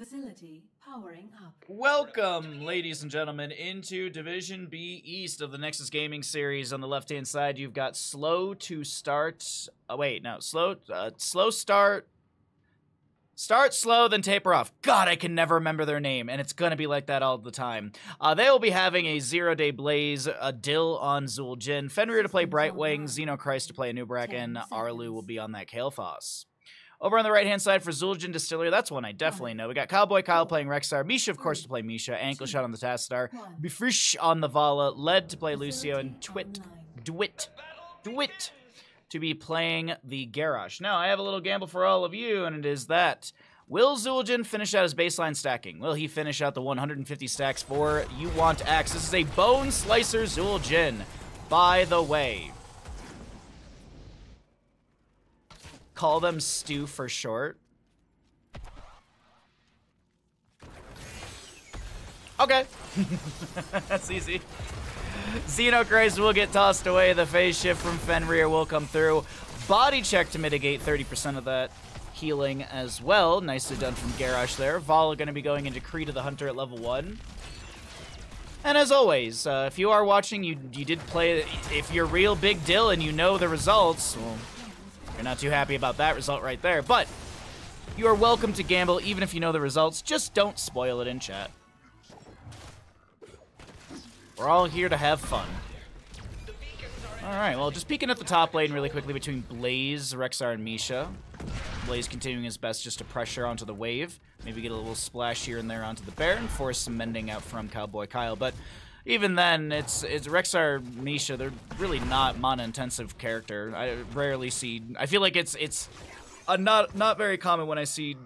Facility powering up. Welcome, ladies and gentlemen, into Division B East of the Nexus Gaming series. On the left-hand side, you've got slow to start. Oh wait, no, slow, uh, slow start. Start slow, then taper off. God, I can never remember their name, and it's gonna be like that all the time. Uh, they will be having a zero-day blaze, a Dill on Zul'jin, Fenrir to play Brightwing, Xenochrist to play Anub'arak, and Arlu will be on that Kael'thas. Over on the right hand side for Xul Gin Distillery, that's one I definitely know. We got Cowboy Kyle playing Rexxar, Misha, of course, to play Misha, Ankle Shot on the Tassadar, Befrish on the Valla, Led to play Lucio, and Twit, Dwit, Dwit to be playing the Garrosh. Now, I have a little gamble for all of you, and it is that. Will Zul'jin finish out his baseline stacking? Will he finish out the 150 stacks for You Want Axe? This is a Bone Slicer Zul'jin, by the way. Call them Stew for short. Okay. That's easy. Xenochrist will get tossed away. The phase shift from Fenrir will come through. Body check to mitigate 30% of that healing as well. Nicely done from Garrosh there. Valla going to be going into Kree to the Hunter at level 1. And as always, uh, if you are watching, you you did play. If you're real big dill and you know the results, well, you're not too happy about that result right there. But you are welcome to gamble even if you know the results. Just don't spoil it in chat. We're all here to have fun. Alright, well, just peeking at the top lane really quickly between Blaze, Rexxar, and Misha. Blaze continuing his best just to pressure onto the wave. Maybe get a little splash here and there onto the Baron, force some mending out from Cowboy Kyle. But even then, it's it's Rexxar Misha. They're really not mana-intensive character. I rarely see. I feel like it's it's not not very common when I see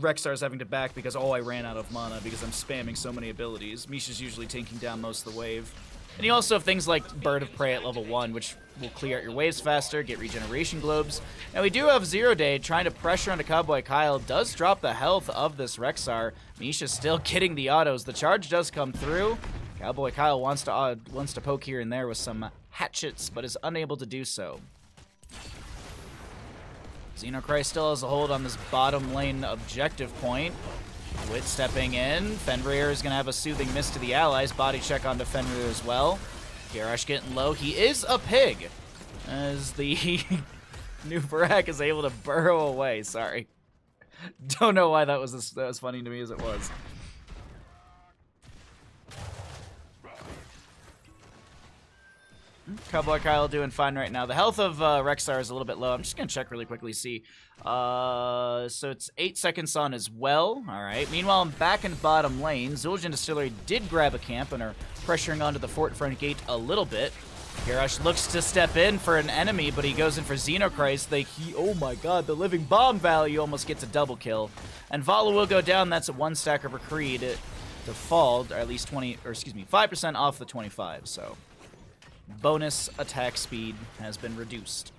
Rexxar's having to back because oh I ran out of mana because I'm spamming so many abilities. Misha's usually tanking down most of the wave. And you also have things like Bird of Prey at level 1, which will clear out your waves faster, get regeneration globes. And we do have Zero Day trying to pressure onto Cowboy Kyle. Does drop the health of this Rexxar. Misha's still getting the autos. The charge does come through. Cowboy Kyle wants to uh, wants to poke here and there with some hatchets, but is unable to do so. Xenochrist still has a hold on this bottom lane objective point. Wit stepping in. Fenrir is going to have a soothing mist to the allies. Body check onto Fenrir as well. Garrosh getting low. He is a pig. As the Anub'arak is able to burrow away. Sorry. Don't know why that was as, that was funny to me as it was. Cowboy Kyle doing fine right now. The health of uh, Rexxar is a little bit low. I'm just going to check really quickly, see. Uh, so it's 8 seconds on as well. All right. Meanwhile, I'm back in bottom lane. Xul Gin Distillery did grab a camp and are pressuring onto the fort front gate a little bit. Garrosh looks to step in for an enemy, but he goes in for Xenochrist. They, he, oh my god, the living bomb value almost gets a double kill. And Valla will go down. That's a one stack over Creed to fall, or at least 20, or excuse me, 5% off the 25, so bonus attack speed has been reduced.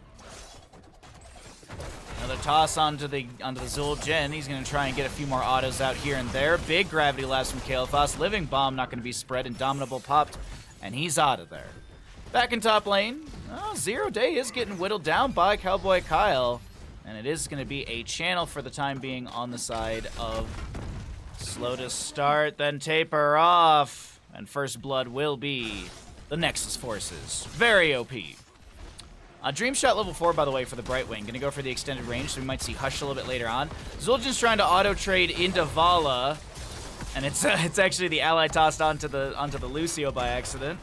Another toss onto the onto the Zul'jin. He's going to try and get a few more autos out here and there. Big gravity blast from Kael'thas. Living Bomb not going to be spread. Indomitable popped, and he's out of there. Back in top lane, oh, Zero Day is getting whittled down by Cowboy Kyle. And it is going to be a channel for the time being on the side of slow to start, then taper off. And first blood will be the Nexus forces. Very OP. Uh, Dream Shot level 4, by the way, for the Brightwing. Gonna go for the extended range, so we might see Hush a little bit later on. Zul'jin's trying to auto-trade into Valla, and it's uh, it's actually the ally tossed onto the onto the Lucio by accident.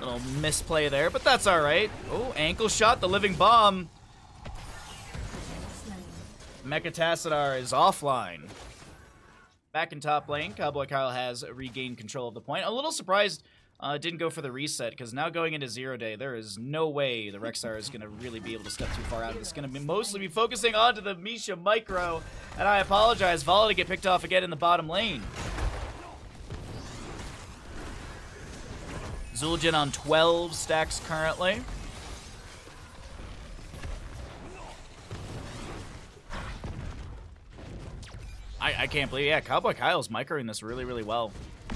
Little misplay there, but that's alright. Oh, ankle shot, the living bomb. Mecha Tassadar is offline. Back in top lane, Cowboy Kyle has regained control of the point. A little surprised uh, didn't go for the reset, because now going into Zero Day, there is no way the Rexxar is going to really be able to step too far out of this. going to be mostly be focusing onto the Misha Micro, and I apologize, Valla to get picked off again in the bottom lane. Zul'jin on 12 stacks currently. I, I can't believe, yeah, Cowboy Kyle's microing this really, really well.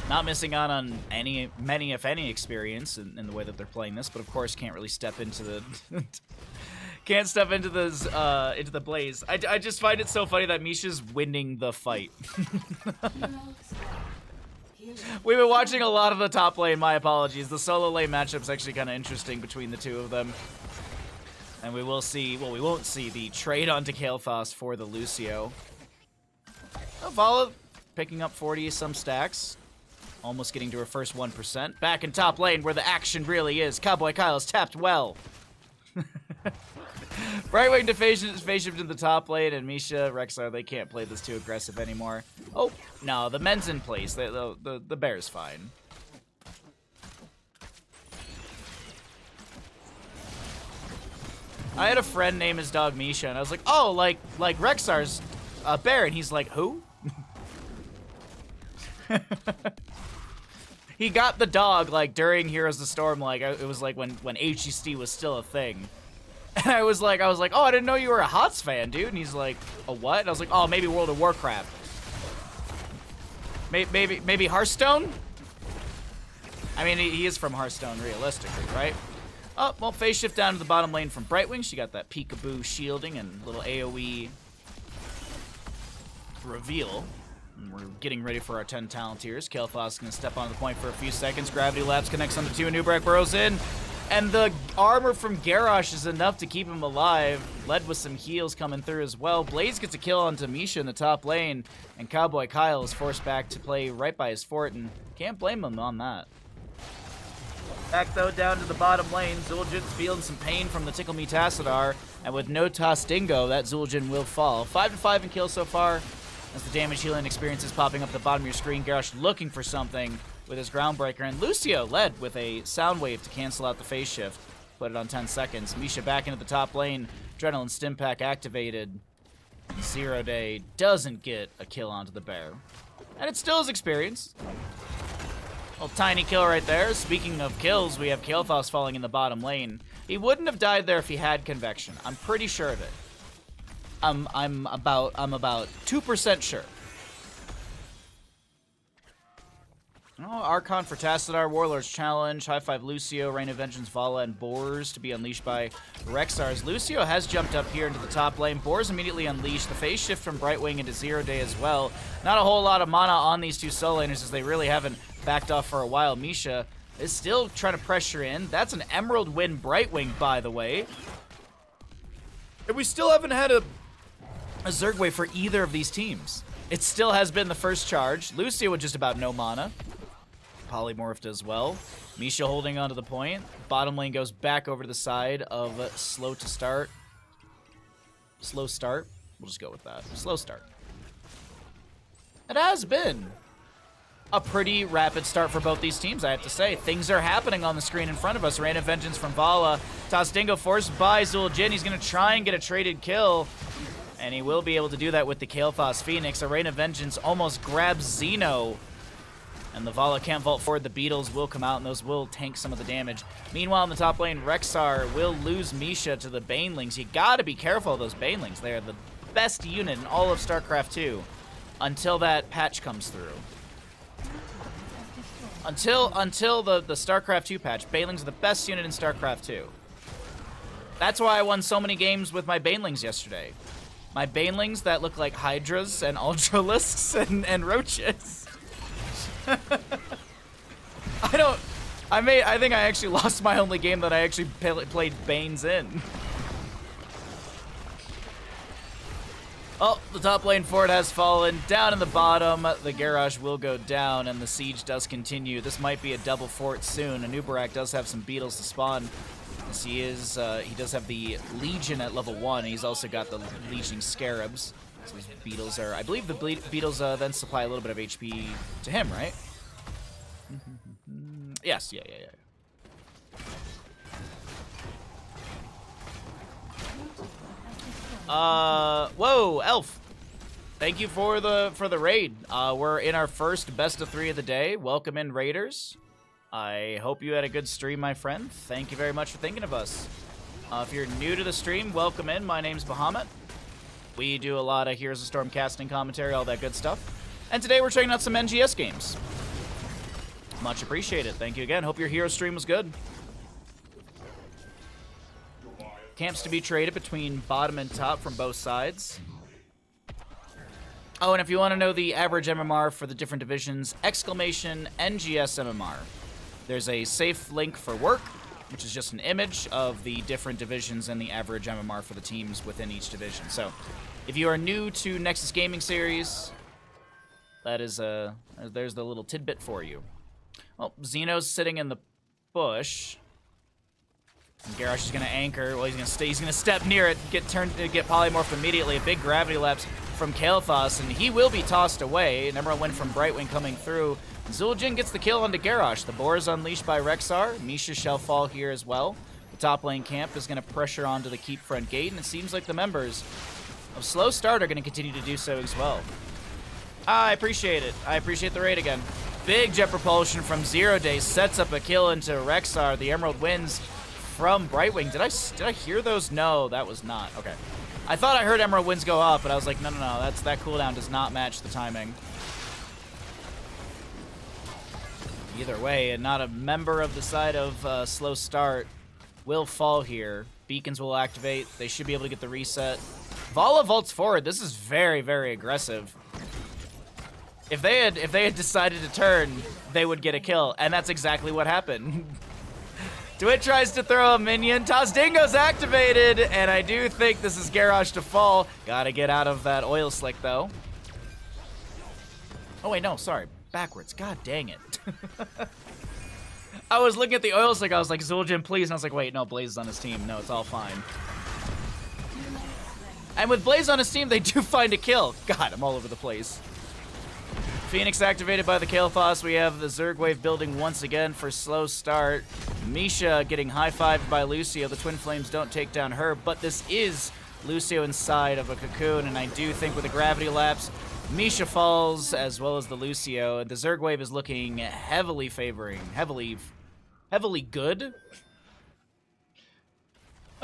Not missing out on any, many, if any, experience in, in, the way that they're playing this, but of course can't really step into the... Can't step into the uh, into the blaze. I, I just find it so funny that Misha's winning the fight. We've been watching a lot of the top lane. My apologies. The solo lane matchup's actually kind of interesting between the two of them. And we will see, well, we won't see the trade onto Kael'thas for the Lucio. Oh, Valla picking up 40 some stacks. Almost getting to her first 1%. Back in top lane where the action really is. Cowboy Kyle is tapped well. Brightwing to phase, phase shift in the top lane, and Misha, Rexxar, they can't play this too aggressive anymore. Oh, no, the men's in place. The, the, the, the bear's fine. I had a friend name his dog Misha, and I was like, oh, like like Rexxar's a bear, and he's like, who? he got the dog like during Heroes of the Storm, like uh, it was like when when HGC was still a thing. And I was like, I was like, oh, I didn't know you were a HOTS fan, dude. And he's like, a what? And I was like, oh, maybe World of Warcraft. Maybe maybe, maybe Hearthstone. I mean, he, he is from Hearthstone, realistically, right? Oh, well, phase shift down to the bottom lane from Brightwing. She got that peekaboo shielding and little AoE reveal. We're getting ready for our 10 Talonteers. Kael'thas is going to step on the point for a few seconds. Gravity Lapse connects onto two. and Anub'arak burrows in. And the armor from Garrosh is enough to keep him alive. Led with some heals coming through as well. Blaze gets a kill onto Misha in the top lane. And Cowboy Kyle is forced back to play right by his fort. And can't blame him on that. Back though down to the bottom lane, Zul'jin's feeling some pain from the Tickle Me Tassadar, and with no Taz'dingo, that Zul'jin will fall. 5 to 5 in kills so far, as the damage healing experience is popping up at the bottom of your screen. Garrosh looking for something with his Groundbreaker, and Lucio led with a Sound Wave to cancel out the phase shift. Put it on 10 seconds. Misha back into the top lane, Adrenaline Stim Pack activated. Zero Day doesn't get a kill onto the bear. And it still is experience. Little tiny kill right there. Speaking of kills, we have Kael'thas falling in the bottom lane. He wouldn't have died there if he had convection. I'm pretty sure of it. I'm I'm about I'm about two percent sure. Oh, Archon for Tassadar, Warlord's Challenge, High Five Lucio, Rain of Vengeance, Valla, and Boars to be unleashed by Rexxars. Lucio has jumped up here into the top lane. Boars immediately unleashed. The phase shift from Brightwing into Zero Day as well. Not a whole lot of mana on these two solo laners as they really haven't backed off for a while. Misha is still trying to pressure in. That's an Emerald Wind Brightwing, by the way. And we still haven't had a, a Zerg wave for either of these teams. It still has been the first charge. Lucio with just about no mana. Polymorphed as well. Misha holding onto the point. Bottom lane goes back over to the side of slow to start. Slow start. We'll just go with that. Slow start. It has been a pretty rapid start for both these teams, I have to say. Things are happening on the screen in front of us. Rain of Vengeance from Valla. Dingo forced by Zul'jin. He's going to try and get a traded kill. And he will be able to do that with the Kael'thas Phoenix. A Rain of Vengeance almost grabs Xeno. And the Valla can't vault forward. The Beetles will come out, and those will tank some of the damage. Meanwhile, in the top lane, Rexxar will lose Misha to the Banelings. You gotta be careful of those Banelings. They are the best unit in all of StarCraft 2 until that patch comes through. Until until the, the StarCraft 2 patch, Banelings are the best unit in StarCraft 2. That's why I won so many games with my Banelings yesterday. My Banelings that look like Hydras and Ultralisks and, and Roaches. I don't... I may. I think I actually lost my only game that I actually played Banes in. Oh, the top lane fort has fallen. Down in the bottom, the garage will go down, and the siege does continue. This might be a double fort soon. Anub'arak does have some beetles to spawn. He is, uh, he does have the Legion at level 1. He's also got the Legion Scarabs. So these beetles are... I believe the beetles uh, then supply a little bit of HP to him, right? yes, yeah, yeah, yeah. Uh, whoa, Elf. Thank you for the for the raid. Uh, we're in our first best of three of the day. Welcome in, Raiders. I hope you had a good stream, my friend. Thank you very much for thinking of us. Uh, if you're new to the stream, welcome in. My name's Bahamut. We do a lot of Heroes of Storm casting commentary, all that good stuff. And today we're checking out some NGS games. Much appreciated. Thank you again. Hope your hero stream was good. Camps to be traded between bottom and top from both sides. Oh, and if you want to know the average MMR for the different divisions, exclamation NGS MMR. There's a safe link for work, which is just an image of the different divisions and the average MMR for the teams within each division. So, if you are new to Nexus Gaming Series, that is a uh, there's the little tidbit for you. Well, Xeno's sitting in the bush. And Garrosh is gonna anchor. Well, he's gonna stay. He's gonna step near it, get turned, get polymorphed immediately. A big gravity lapse from Kael'thas, and he will be tossed away. An Emerald Wind from Brightwing coming through. Zul'jin gets the kill onto Garrosh. The boar is unleashed by Rexxar. Misha shall fall here as well. The top lane camp is going to pressure onto the keep front gate, and it seems like the members of Slow Start are going to continue to do so as well. I appreciate it. I appreciate the raid again. Big jet propulsion from Zero Day sets up a kill into Rexxar. The Emerald wins from Brightwing. Did I did I hear those? No, that was not. Okay. I thought I heard Emerald Winds go up, but I was like, no, no, no. That's that cooldown does not match the timing. Either way, and not a member of the side of uh, Slow Start will fall here. Beacons will activate. They should be able to get the reset. Valla vaults forward. This is very, very aggressive. If they had if they had decided to turn, they would get a kill, and that's exactly what happened. DeWitt tries to throw a minion. Taz'dingo's activated, and I do think this is Garrosh to fall. Gotta get out of that oil slick, though. Oh, wait, no, sorry. Backwards. God dang it. I was looking at the oil slick. I was like, Zul'jin, please. And I was like, wait, no, Blaze is on his team. No, it's all fine. And with Blaze on his team, they do find a kill. God, I'm all over the place. Phoenix activated by the Kael'thas. We have the Zerg wave building once again for slow start. Misha getting high-fived by Lucio. The Twin Flames don't take down her, but this is Lucio inside of a cocoon, and I do think with a gravity lapse, Misha falls as well as the Lucio. The Zerg wave is looking heavily favoring, heavily, heavily good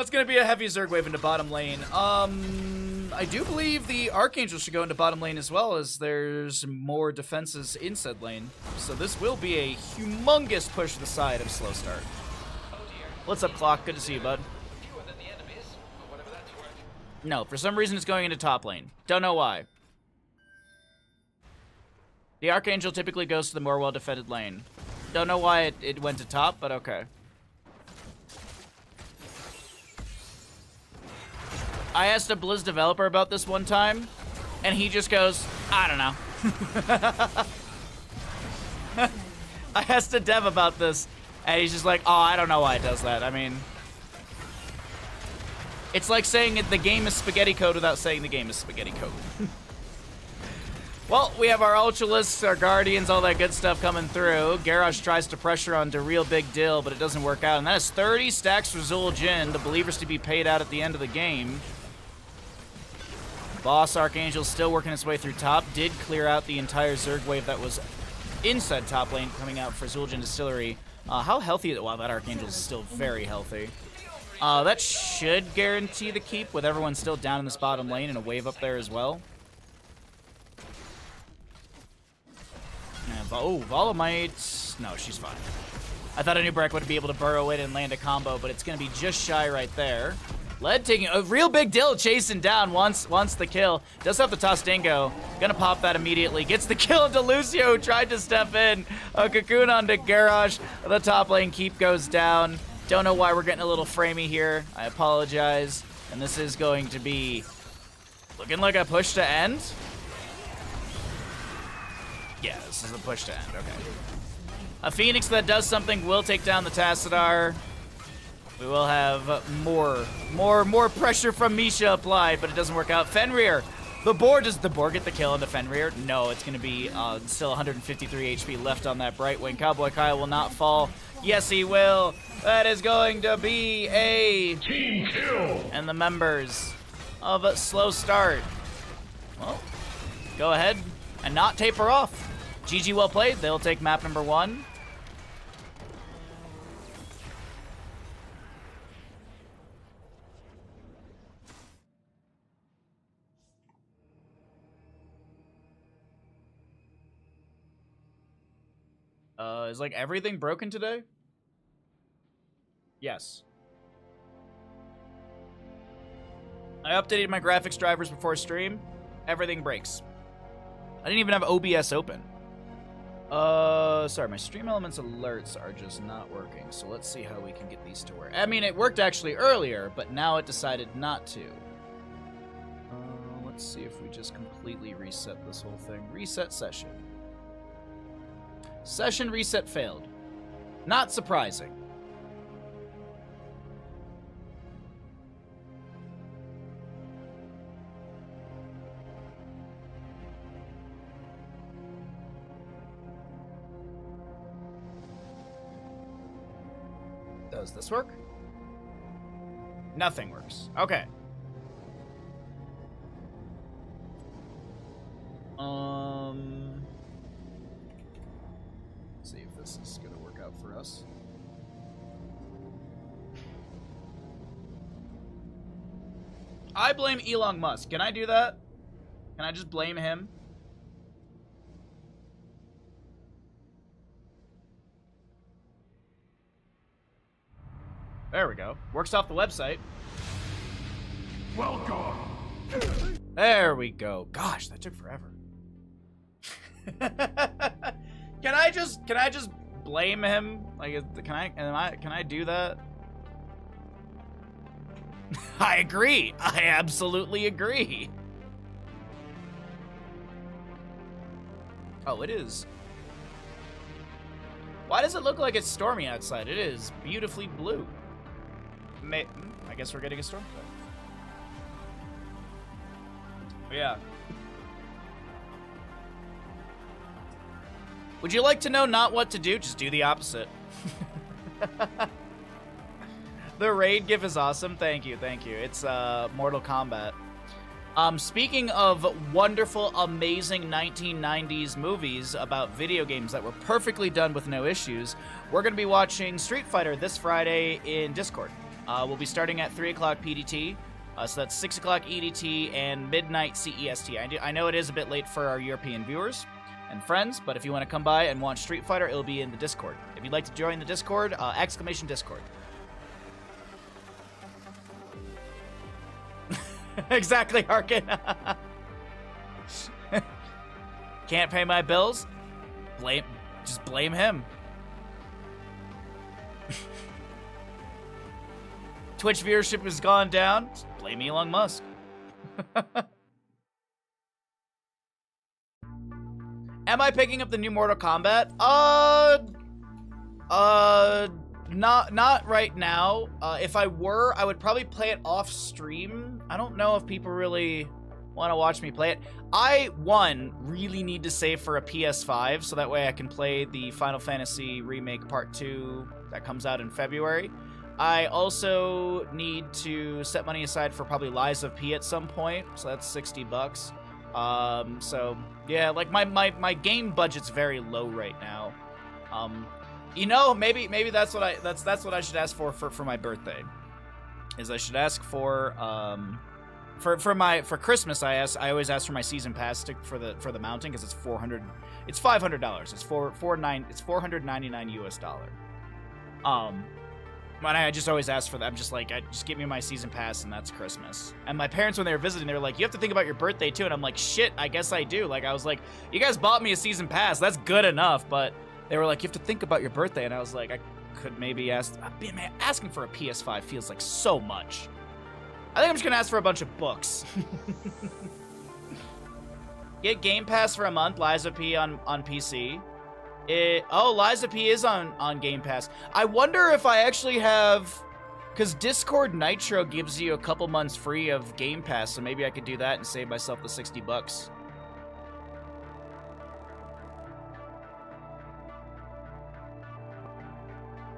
that's to be a heavy Zerg wave into bottom lane. Um, I do believe the Archangel should go into bottom lane as well, as there's more defenses in said lane. So this will be a humongous push to the side of Slow Start. What's up, Clock? Good to see you, bud. No, for some reason it's going into top lane. Don't know why. The Archangel typically goes to the more well-defended lane. Don't know why it, it went to top, but okay. I asked a Blizz developer about this one time, and he just goes, I don't know. I asked a dev about this, and he's just like, oh, I don't know why it does that. I mean, it's like saying the game is spaghetti code without saying the game is spaghetti code. well, we have our Ultralisks, our Guardians, all that good stuff coming through. Garrosh tries to pressure onto Real Big Dill, but it doesn't work out. And that is 30 stacks for Zul'jin, the Believers to be paid out at the end of the game. Boss Archangel still working its way through top. Did clear out the entire Zerg wave that was inside top lane coming out for Xul Gin Distillery. Uh, how healthy is it? Wow, that Archangel is still very healthy. Uh, that should guarantee the keep with everyone still down in this bottom lane and a wave up there as well. Oh, Valla might... No, she's fine. I thought a Anub'arak would be able to burrow in and land a combo, but it's going to be just shy right there. Lead taking a real big deal, chasing down once once the kill. Does have the Taz'dingo. Gonna pop that immediately. Gets the kill into Lucio, tried to step in. A cocoon onto Garrosh. The top lane keep goes down. Don't know why we're getting a little framey here. I apologize. And this is going to be looking like a push to end. Yeah, this is a push to end. Okay. A Phoenix that does something will take down the Tassadar. We will have more, more, more pressure from Misha applied, but it doesn't work out. Fenrir, the board, does the board get the kill on the Fenrir? No, it's going to be uh, still 153 HP left on that Brightwing. Cowboy Kyle will not fall. Yes, he will. That is going to be a team kill. And the members of a slow start. Well, go ahead and not taper off. GG well played. They'll take map number one. Uh, is like everything broken today? Yes. I updated my graphics drivers before stream. Everything breaks. I didn't even have OBS open. Uh, sorry, my stream elements alerts are just not working. So let's see how we can get these to work. I mean, it worked actually earlier, but now it decided not to. Uh, let's see if we just completely reset this whole thing. Reset session. Session reset failed. Not surprising. Does this work? Nothing works. Okay. Um. Let's see if this is gonna work out for us. I blame Elon Musk. Can I do that? Can I just blame him? There we go. Works off the website. Welcome. There we go. Gosh, that took forever. can I just can I just blame him? Like can I am I can I do that? I agree. I absolutely agree. Oh, it is. Why does it look like it's stormy outside? It is beautifully blue. May hmm, I guess we're getting a storm. Yeah. Would you like to know not what to do? Just do the opposite. the raid gif is awesome. Thank you, thank you. It's uh, Mortal Kombat. Um, speaking of wonderful, amazing 1990s movies about video games that were perfectly done with no issues, we're going to be watching Street Fighter this Friday in Discord. Uh, we'll be starting at 3 o'clock PDT. Uh, so that's 6 o'clock EDT and midnight CEST. I, do, I know it is a bit late for our European viewers and friends, but if you want to come by and watch Street Fighter, it'll be in the Discord. If you'd like to join the Discord, uh, exclamation Discord. exactly, Harkin. Can't pay my bills? Blame, just blame him. Twitch viewership has gone down. Just blame Elon Musk. Am I picking up the new Mortal Kombat? Uh, uh, not not right now. Uh, if I were, I would probably play it off stream. I don't know if people really want to watch me play it. I one really need to save for a PS5 so that way I can play the Final Fantasy Remake Part Two that comes out in February. I also need to set money aside for probably Lies of P at some point, so that's 60 bucks. Um, so yeah, like my, my, my game budget's very low right now. Um, you know, maybe maybe that's what I that's that's what I should ask for for, for my birthday. Is I should ask for um for for my for Christmas I ask I always ask for my season pass to, for the for the mountain because it's 400 it's $500. It's four four nine it's 499 US dollar. Um and I just always ask for that. I'm just like, I, just give me my season pass, and that's Christmas. And my parents, when they were visiting, they were like, "You have to think about your birthday too." And I'm like, "Shit, I guess I do." Like, I was like, "You guys bought me a season pass. That's good enough." But they were like, "You have to think about your birthday," and I was like, "I could maybe ask." uh, Man, asking for a PS5 feels like so much. I think I'm just gonna ask for a bunch of books. Get Game Pass for a month, Lies of P on on PC. It, oh, Lies of P is on on Game Pass. I wonder if I actually have, because Discord Nitro gives you a couple months free of Game Pass, so maybe I could do that and save myself the sixty bucks.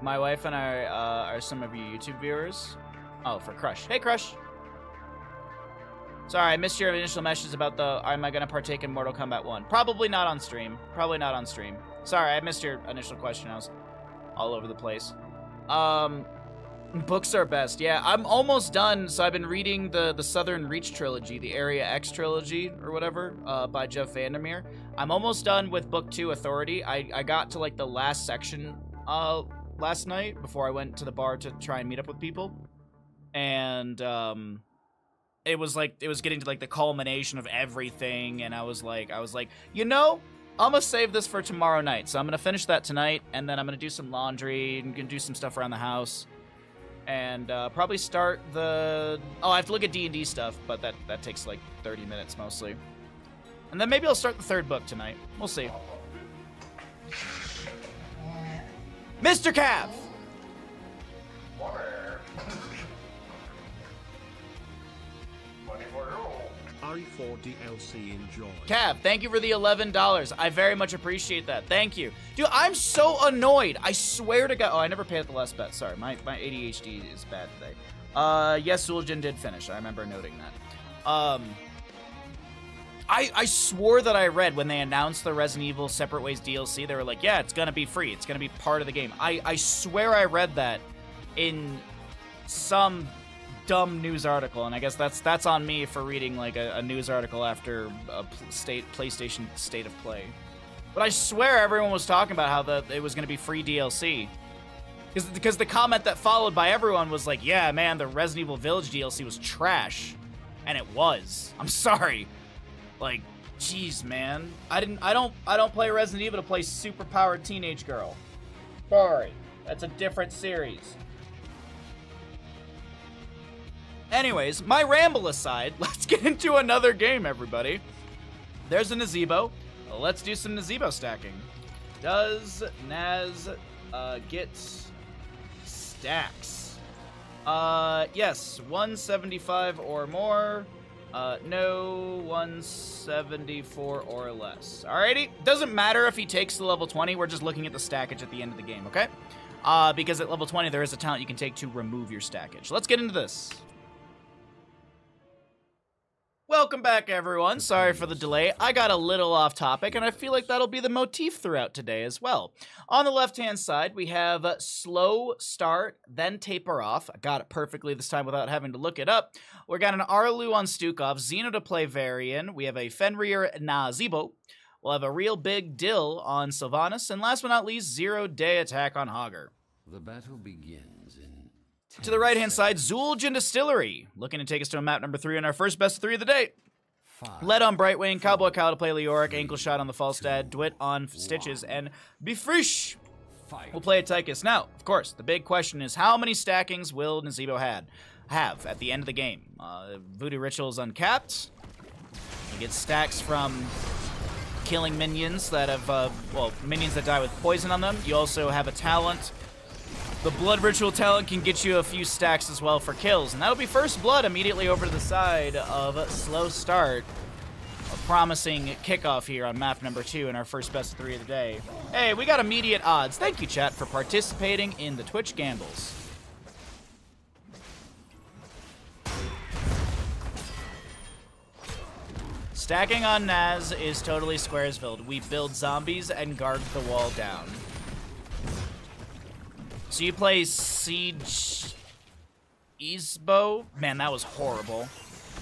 My wife and I uh, are some of you YouTube viewers. Oh, for Crush. Hey, Crush. Sorry, I missed your initial message about the am I gonna partake in Mortal Kombat 1? Probably not on stream. Probably not on stream. Sorry, I missed your initial question. I was all over the place. Um, books are best. Yeah, I'm almost done. So I've been reading the the Southern Reach trilogy, the Area X trilogy or whatever, uh, by Jeff Vandermeer. I'm almost done with book two, Authority. I I got to like the last section uh last night before I went to the bar to try and meet up with people, and um. it was like it was getting to like the culmination of everything, and I was like, I was like, you know, I'm gonna save this for tomorrow night. So I'm gonna finish that tonight, and then I'm gonna do some laundry and gonna do some stuff around the house, and uh, probably start the. Oh, I have to look at D and D stuff, but that that takes like 30 minutes mostly, and then maybe I'll start the third book tonight. We'll see. Mr. Cav. RE4 DLC enjoy. Cav, thank you for the $11. I very much appreciate that. Thank you. Dude, I'm so annoyed. I swear to God. Oh, I never paid at the last bet. Sorry, my, my ADHD is bad today. Uh, yes, Zul'jin did finish. I remember noting that. Um, I, I swore that I read when they announced the Resident Evil Separate Ways DLC, they were like, yeah, it's to be free. It's to be part of the game. I, I swear I read that in some dumb news article, and I guess that's that's on me for reading like a, a news article after a state PlayStation State of Play. But I swear everyone was talking about how the it was going to be free DLC. Because because the comment that followed by everyone was like, "Yeah, man, the Resident Evil Village DLC was trash," and it was. I'm sorry. Like, jeez, man. I didn't. I don't. I don't play Resident Evil to play super powered teenage girl. Sorry. That's a different series. Anyways, my ramble aside, let's get into another game, everybody. There's a Nazeebo. Let's do some Nazeebo stacking. Does Naz uh, get stacks? Uh, yes, 175 or more. Uh, no, 174 or less. Alrighty, doesn't matter if he takes the level 20, we're just looking at the stackage at the end of the game, okay? Uh, because at level 20, there is a talent you can take to remove your stackage. Let's get into this. Welcome back, everyone. Sorry for the delay. I got a little off topic, and I feel like that'll be the motif throughout today as well. On the left hand side, we have uh, slow start, then taper off. I got it perfectly this time without having to look it up. We got an Arlu on Stukov, Xeno to play Varian. We have a Fenrir Nazeebo. We'll have a real big Dill on Sylvanas, and last but not least, zero day attack on Hogger. The battle begins in. To the right hand side, Xul Gin Distillery, looking to take us to a map number three on our first best three of the day. Five. Led on Brightwing, Cowboy Cow to play Leoric, Ankle Shot on the Falstad, Dwit on Stitches, and Befrish We'll play a Tychus. Now, of course, the big question is how many stackings will Nazeebo had have at the end of the game? Uh, Voodoo Ritual is uncapped. You get stacks from killing minions that have, uh, well, minions that die with poison on them. You also have a talent. The Blood Ritual talent can get you a few stacks as well for kills. And that'll be First Blood immediately over to the side of Slow Start. A promising kickoff here on map number two in our first best three of the day. Hey, we got immediate odds. Thank you, chat, for participating in the Twitch gambles. Stacking on Naz is totally Squaresville. We build zombies and guard the wall down. So you play Siege Isbo? Man, that was horrible.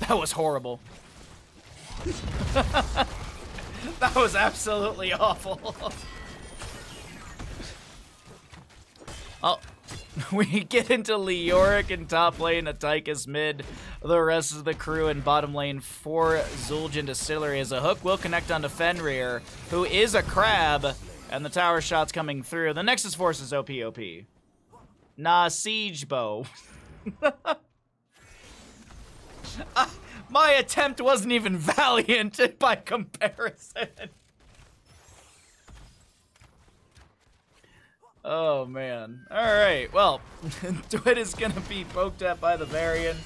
That was horrible. that was absolutely awful. oh, we get into Leoric in top lane, a Tychus mid, the rest of the crew in bottom lane for Xul Gin Distillery as a hook will connect onto Fenrir, who is a crab, and the tower shot's coming through. The Nexus Force is OP OP. Nah, Siege Bow. Ah, my attempt wasn't even valiant by comparison. Oh man. Alright, well, Dwit is gonna be poked at by the Varian.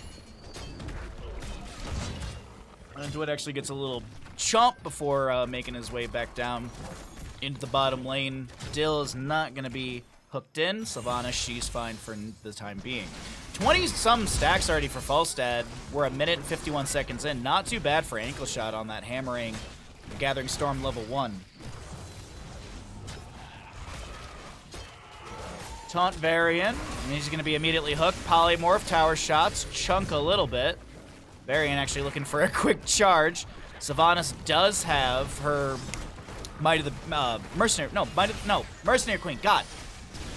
And Dwit actually gets a little chomp before uh, making his way back down into the bottom lane. Dill is not gonna be hooked in. Sylvana, she's fine for the time being. 20 some stacks already for Falstad. We're a minute and 51 seconds in. Not too bad for ankle shot on that hammering Gathering Storm level 1. Taunt Varian. And he's going to be immediately hooked. Polymorph, tower shots, chunk a little bit. Varian actually looking for a quick charge. Sylvanas does have her Might of the uh, Mercenary. No, Might of, no, Mercenary Queen. God.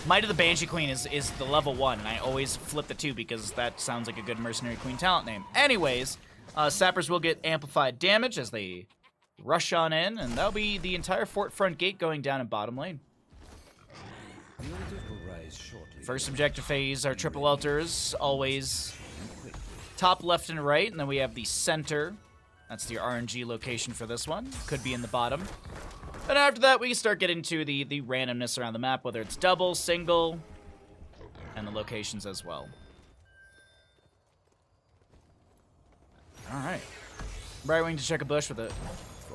Might of the Banshee Queen is, is the level one, and I always flip the two because that sounds like a good Mercenary Queen talent name. Anyways, Uh, sappers will get amplified damage as they rush on in, and that'll be the entire fort front gate going down in bottom lane. First objective phase, our triple altars, always top left and right, and then we have the center. That's the RNG location for this one. Could be in the bottom. And after that, we start getting to the, the randomness around the map, whether it's double, single, and the locations as well. All right. Right wing to check a bush with it.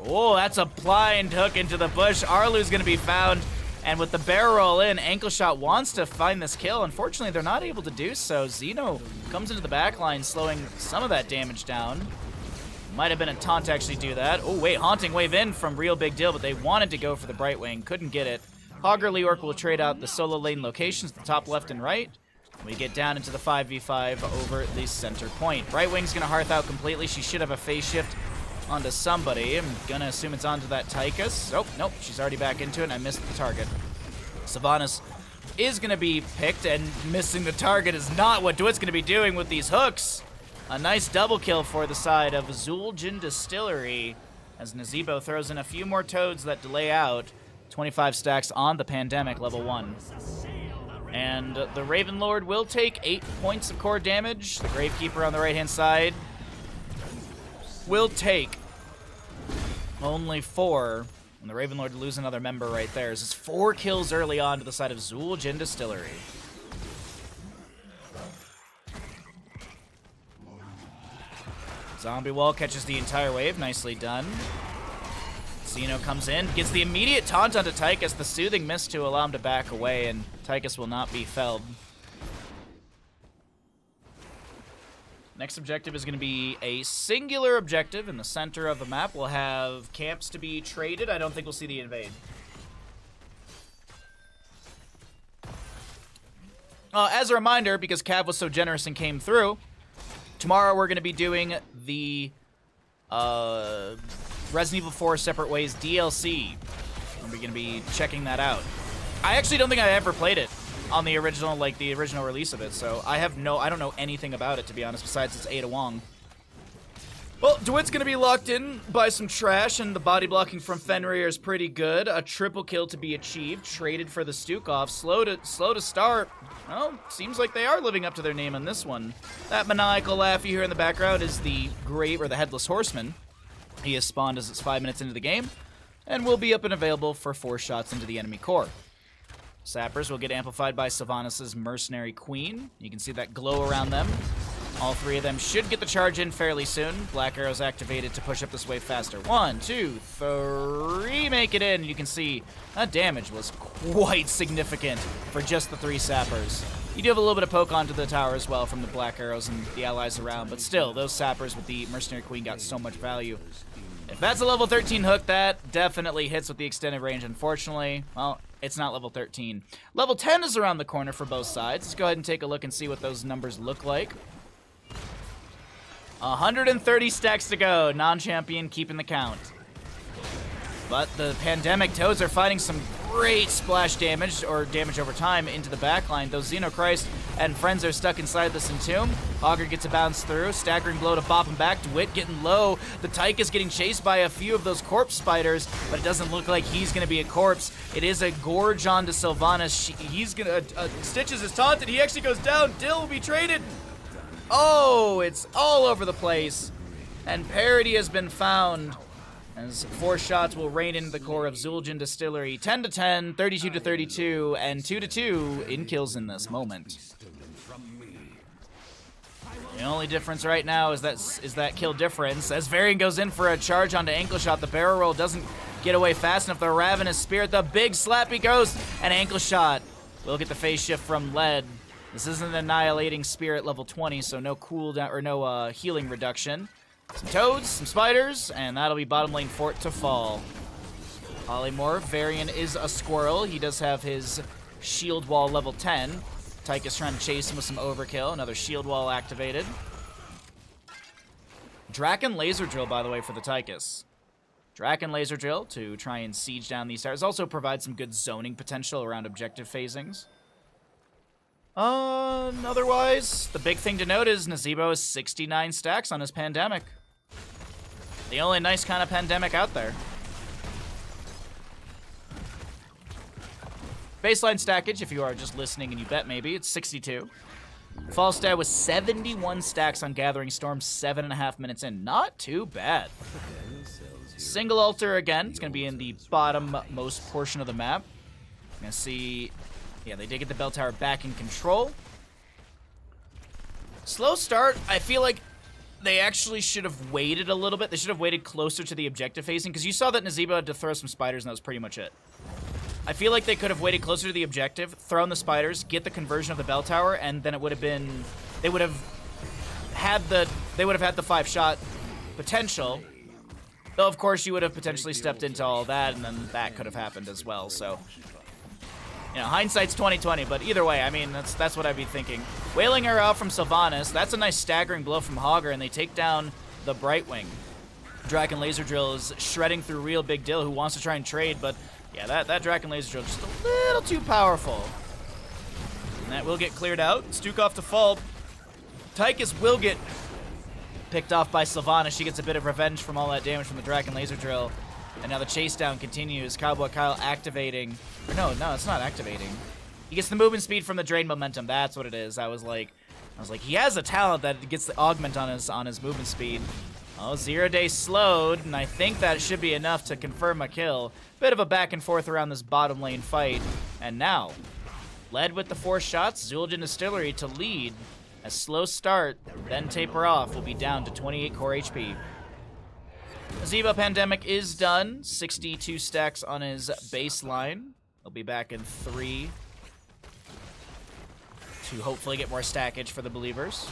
Oh, that's a blind hook into the bush. Arlu's going to be found. And with the barrel roll in, Ankle Shot wants to find this kill. Unfortunately, they're not able to do so. Xeno comes into the back line, slowing some of that damage down. Might have been a taunt to actually do that. Oh, wait, Haunting Wave in from Real Big Deal, but they wanted to go for the Brightwing. Couldn't get it. Hogger Leoric will trade out the solo lane locations, the top left and right. We get down into the 5v5 over the center point. Brightwing's going to Hearth out completely. She should have a phase shift onto somebody. I'm gonna assume it's onto that Tychus. Oh, nope, she's already back into it, and I missed the target. Sylvanas is gonna be picked, and missing the target is not what DeWitt's gonna be doing with these hooks. A nice double kill for the side of Xul Gin Distillery, as Nazeebo throws in a few more toads that delay out. 25 stacks on the Pandemic, level 1. And the Raven Lord will take 8 points of core damage. The Gravekeeper on the right-hand side will take only four. And the Raven Lord lose another member right there. This is four kills early on to the side of Xul Gin Distillery. Zombie wall catches the entire wave. Nicely done. Xeno comes in, gets the immediate taunt onto Tychus, the soothing mist to allow him to back away, and Tychus will not be felled. Next objective is going to be a singular objective in the center of the map. We'll have camps to be traded. I don't think we'll see the invade. Uh, as a reminder, because Cav was so generous and came through, tomorrow we're going to be doing the uh, Resident Evil 4 Separate Ways DLC. We're going to be checking that out. I actually don't think I ever played it on the original, like the original release of it. So I have no, I don't know anything about it to be honest. Besides, it's Ada Wong. Well, DeWitt's gonna be locked in by some trash, and the body blocking from Fenrir is pretty good. A triple kill to be achieved, traded for the Stukov. Slow to slow to start. Well, seems like they are living up to their name on this one. That maniacal laugh you hear in the background is the Grave or the Headless Horseman. He has spawned as it's five minutes into the game, and will be up and available for four shots into the enemy core. Sappers will get amplified by Sylvanas' Mercenary Queen. You can see that glow around them. All three of them should get the charge in fairly soon. Black Arrow's activated to push up this wave faster. One, two, three, make it in. You can see that damage was quite significant for just the three Sappers. You do have a little bit of poke onto the tower as well from the Black Arrows and the allies around, but still, those Sappers with the Mercenary Queen got so much value. If that's a level 13 hook, that definitely hits with the extended range. Unfortunately, well, it's not level 13. Level 10 is around the corner for both sides. Let's go ahead and take a look and see what those numbers look like. 130 stacks to go. Non-champion keeping the count. But the Pandemic Toads are fighting some great splash damage, or damage over time, into the backline. Those Xenochrist and friends are stuck inside this entomb. Augur gets a bounce through. Staggering blow to bop him back. DeWitt getting low. The Tyke is getting chased by a few of those corpse spiders, but it doesn't look like he's going to be a corpse. It is a Gorge on to Sylvanas. He's going to... Uh, uh, Stitches is taunted. He actually goes down. Dill will be traded. Oh, it's all over the place. And parity has been found. As four shots will rain into the core of Xul Gin Distillery. 10 to 10, 32 to 32, and 2 to 2 in kills in this moment. The only difference right now is that is that kill difference. As Varian goes in for a charge onto Ankle Shot, the barrel roll doesn't get away fast enough. The Ravenous Spirit, the big slappy goes, and Ankle Shot will get the phase shift from Lead. This isn't an Annihilating Spirit level 20, so no cooldown or no uh, healing reduction. Some toads, some spiders, and that'll be bottom lane fort to fall. Polymorph, Varian is a squirrel. He does have his shield wall level 10. Tychus trying to chase him with some overkill. Another shield wall activated. Drakken Laser Drill, by the way, for the Tychus. Drakken Laser Drill to try and siege down these towers. Also provides some good zoning potential around objective phasings. Uh, otherwise, the big thing to note is Nazeebo is 69 stacks on his Pandemic. The only nice kind of pandemic out there. Baseline stackage, if you are just listening and you bet maybe, it's 62. Falstad was 71 stacks on Gathering Storm, seven and a half minutes in. Not too bad. Single altar again. It's going to be in the bottom most portion of the map. Going to see, yeah, they did get the bell tower back in control. Slow start. I feel like they actually should have waited a little bit. They should have waited closer to the objective facing because you saw that Nazeebo had to throw some spiders and that was pretty much it. I feel like they could have waited closer to the objective, thrown the spiders, get the conversion of the bell tower, and then it would have been, they would have had the, they would have had the five shot potential. Though of course you would have potentially stepped into all that, and then that could have happened as well. So, you know, hindsight's 2020. But either way, I mean, that's that's what I'd be thinking. Wailing arrow out from Sylvanas. That's a nice staggering blow from Hogger, and they take down the Brightwing. Drakken Laser Drill is shredding through Real Big Dill, who wants to try and trade, but yeah, that, that Drakken Laser Drill just a little too powerful. And that will get cleared out. Stukov to fall. Tychus will get picked off by Sylvanas. She gets a bit of revenge from all that damage from the Drakken Laser Drill. And now the chase down continues. Cowboy Kyle activating. Or no, no, it's not activating. He gets the movement speed from the drain momentum. That's what it is. I was like, I was like, he has a talent that gets the augment on his on his movement speed. Oh, zero day slowed, and I think that should be enough to confirm a kill. Bit of a back and forth around this bottom lane fight. And now, led with the four shots, Xul Gin Distillery to lead. A slow start, then taper off, will be down to 28 core HP. Zeba Pandemic is done. 62 stacks on his baseline. He'll be back in three to hopefully get more stackage for the believers.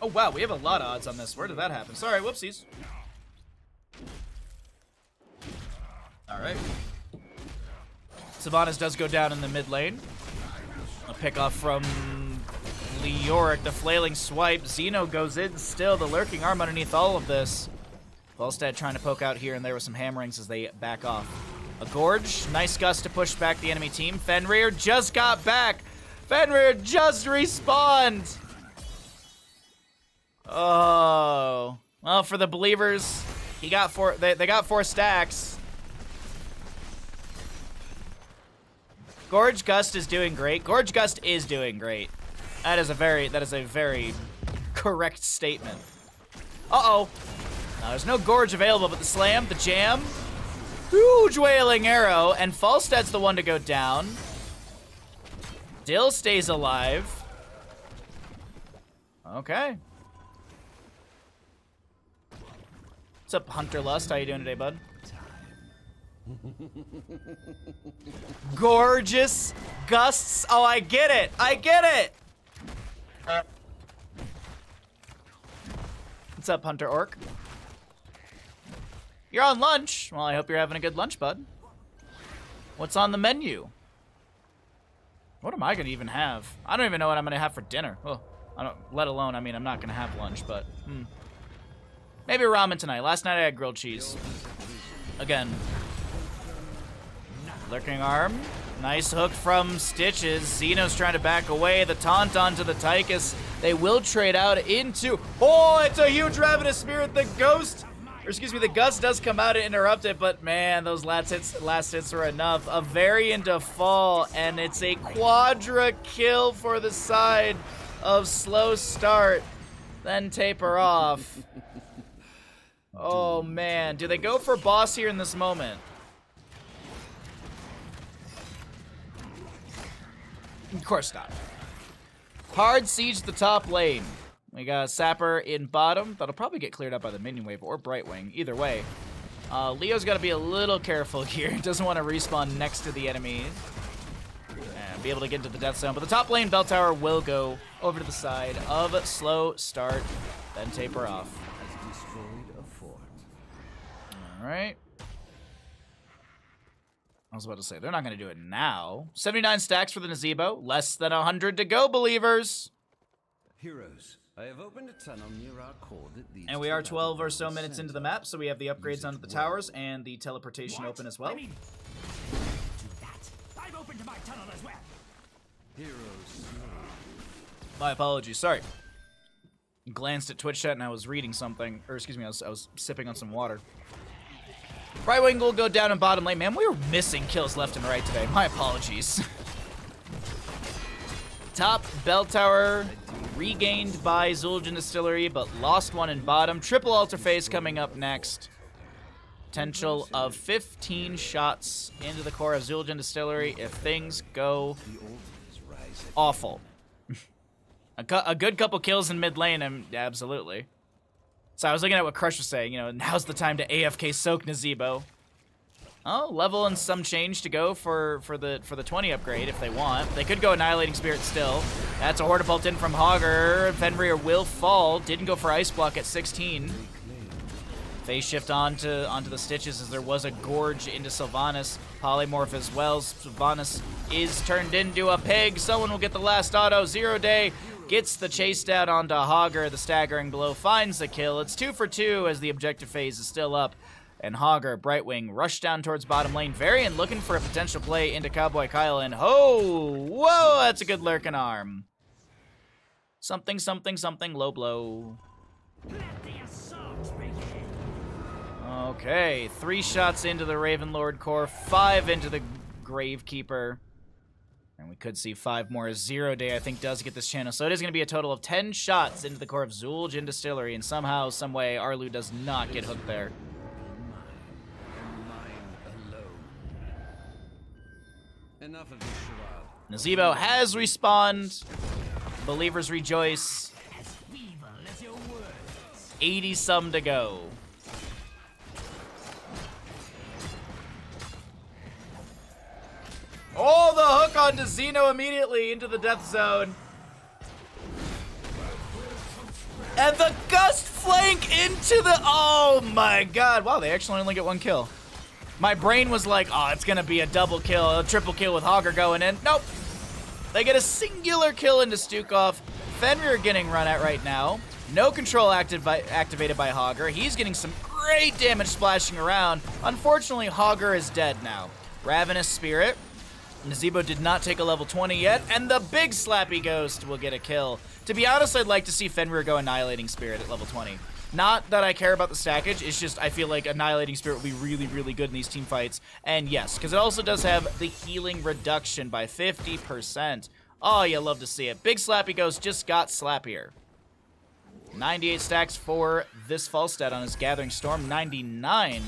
Oh wow, we have a lot of odds on this. Where did that happen? Sorry, whoopsies. Alright. Sylvanas does go down in the mid lane. A pick off from Leoric, the flailing swipe. Xeno goes in still, the lurking arm underneath all of this. Falstad trying to poke out here and there with some hammerings as they back off. A Gorge, nice gust to push back the enemy team. Fenrir just got back. Fenrir just respawned. Oh. Well, for the believers, he got four they, they got four stacks. Gorge Gust is doing great. Gorge Gust is doing great. That is a very that is a very correct statement. Uh-oh. Now, there's no Gorge available, but the slam, the jam, huge wailing arrow, and Falstad's the one to go down. Dill stays alive. Okay. What's up, Hunter Lust? How you doing today, bud? Gorgeous gusts. Oh, I get it. I get it. What's up, Hunter Orc? You're on lunch. Well, I hope you're having a good lunch, bud. What's on the menu? What am I gonna even have? I don't even know what I'm gonna have for dinner. Oh, I don't. Let alone, I mean, I'm not gonna have lunch, but hmm. maybe ramen tonight. Last night I had grilled cheese. Again. Lurking arm. Nice hook from Stitches. Xeno's trying to back away. The taunt onto the Tychus. They will trade out into. Oh, it's a huge Ravenous Spirit. The Ghost or excuse me, the gust does come out and interrupt it, but man, those last hits, last hits were enough. A variant of fall, and it's a quadra kill for the side of slow start, then taper off. Oh man, do they go for boss here in this moment? Of course not. Hard siege the top lane. We got Sapper in bottom. That'll probably get cleared up by the minion wave or Brightwing. Either way. Uh, Leo's got to be a little careful here. Doesn't want to respawn next to the enemy. And be able to get into the death zone. But the top lane bell tower will go over to the side of slow start, then taper off. Alright. I was about to say, they're not going to do it now. 79 stacks for the Nazeebo. Less than 100 to go, believers. Heroes, I have opened a tunnel near our core that leads And we are 12 or so minutes into the map, so we have the upgrades onto the towers and the teleportation open as well. I mean, do that. I've opened my tunnel as well. Heroes, My apologies, sorry. glanced at Twitch chat and I was reading something, or excuse me, I was, I was sipping on some water. Brightwing will go down in bottom lane. Man, we were missing kills left and right today. My apologies. Top bell tower regained by Xul Gin Distillery, but lost one in bottom. Triple altar phase coming up next. Potential of 15 shots into the core of Xul Gin Distillery if things go awful. a, a good couple kills in mid lane, um, and absolutely. So I was looking at what Crush was saying. You know, now's the time to AFK soak Nazeebo. Oh, level and some change to go for for the for the 20 upgrade if they want. They could go Annihilating Spirit still. That's a Hoardapult in from Hogger. Fenrir will fall. Didn't go for Ice Block at 16. Phase shift onto onto the stitches as there was a gorge into Sylvanas. Polymorph as well. Sylvanas is turned into a pig. Someone will get the last auto. Zero day gets the chase down onto Hogger. The staggering blow finds the kill. It's two for two as the objective phase is still up. And Hogger, Brightwing, rush down towards bottom lane. Varian looking for a potential play into Cowboy Kyle. And ho! Whoa! That's a good lurking arm. Something, something, something, low blow. Okay, three shots into the Raven Lord core, five into the Gravekeeper. And we could see five more Zero Day, I think, does get this channel. So it is going to be a total of 10 shots into the core of Xul Gin Distillery, and somehow, some way, Arlu does not get hooked there. Enough. Nazeebo has respawned. Believers rejoice. As evil as your words. 80 some to go. Oh, the hook onto Xeno immediately into the death zone. And the gust flank into the. Oh my god. Wow, they actually only get one kill. My brain was like, oh, it's gonna be a double kill, a triple kill with Hogger going in. Nope. They get a singular kill into Stukov. Fenrir getting run at right now. No control active by, activated by Hogger. He's getting some great damage splashing around. Unfortunately, Hogger is dead now. Ravenous Spirit. Nazeebo did not take a level 20 yet, and the big Slappy Ghost will get a kill. To be honest, I'd like to see Fenrir go Annihilating Spirit at level 20. Not that I care about the stackage, it's just I feel like Annihilating Spirit will be really, really good in these team fights. And yes, because it also does have the healing reduction by 50%. Oh, you love to see it. Big Slappy Ghost just got slappier. 98 stacks for this Falstad on his Gathering Storm. 99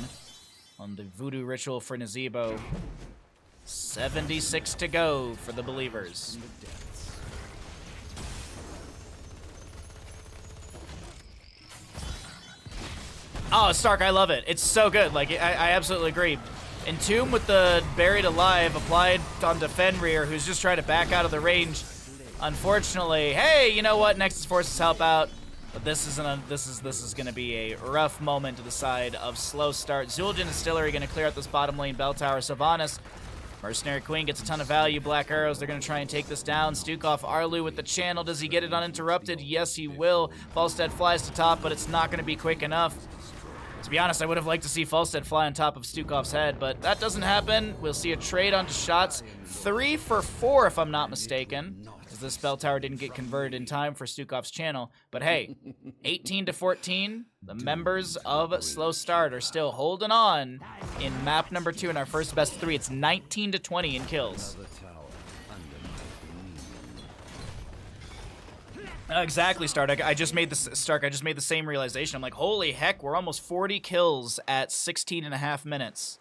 on the Voodoo Ritual for Nazeebo. 76 to go for the Believers. Oh, Stark, I love it. It's so good. Like, I, I absolutely agree. Entomb with the Buried Alive applied onto Fenrir, who's just trying to back out of the range. Unfortunately, hey, you know what? Nexus Forces help out. But this isn't this is this is going to be a rough moment to the side of slow start. Xul Gin Distillery going to clear out this bottom lane bell tower. Sylvanas, Mercenary Queen gets a ton of value. Black Arrows, they're going to try and take this down. Stukov Arlu with the channel. Does he get it uninterrupted? Yes, he will. Falstad flies to top, but it's not going to be quick enough. To be honest, I would have liked to see Falstad fly on top of Stukov's head, but that doesn't happen. We'll see a trade onto shots. Three for four, if I'm not mistaken. As this bell tower didn't get converted in time for Stukov's channel. But hey, 18 to 14, the members of Slow Start are still holding on in map number two in our first best three. It's 19 to 20 in kills. The tower under my wing. Uh, exactly, Stark. I I just made this Stark. I just made the same realization. I'm like, holy heck, we're almost 40 kills at 16 and a half minutes.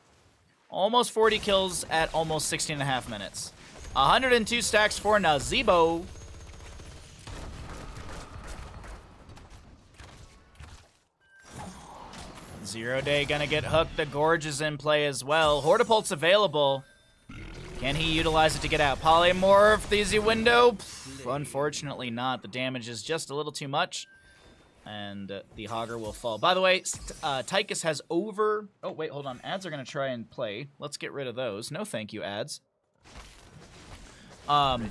Almost 40 kills at almost 16 and a half minutes. 102 stacks for Nazeebo. Zero Day gonna get hooked. The Gorge is in play as well. Hoardapult's available. Can he utilize it to get out? Polymorph, the easy window? Pff, unfortunately not. The damage is just a little too much. And uh, the Hogger will fall. By the way, uh, Tychus has over... Oh, wait, hold on. Ads are going to try and play. Let's get rid of those. No thank you, ads. Um,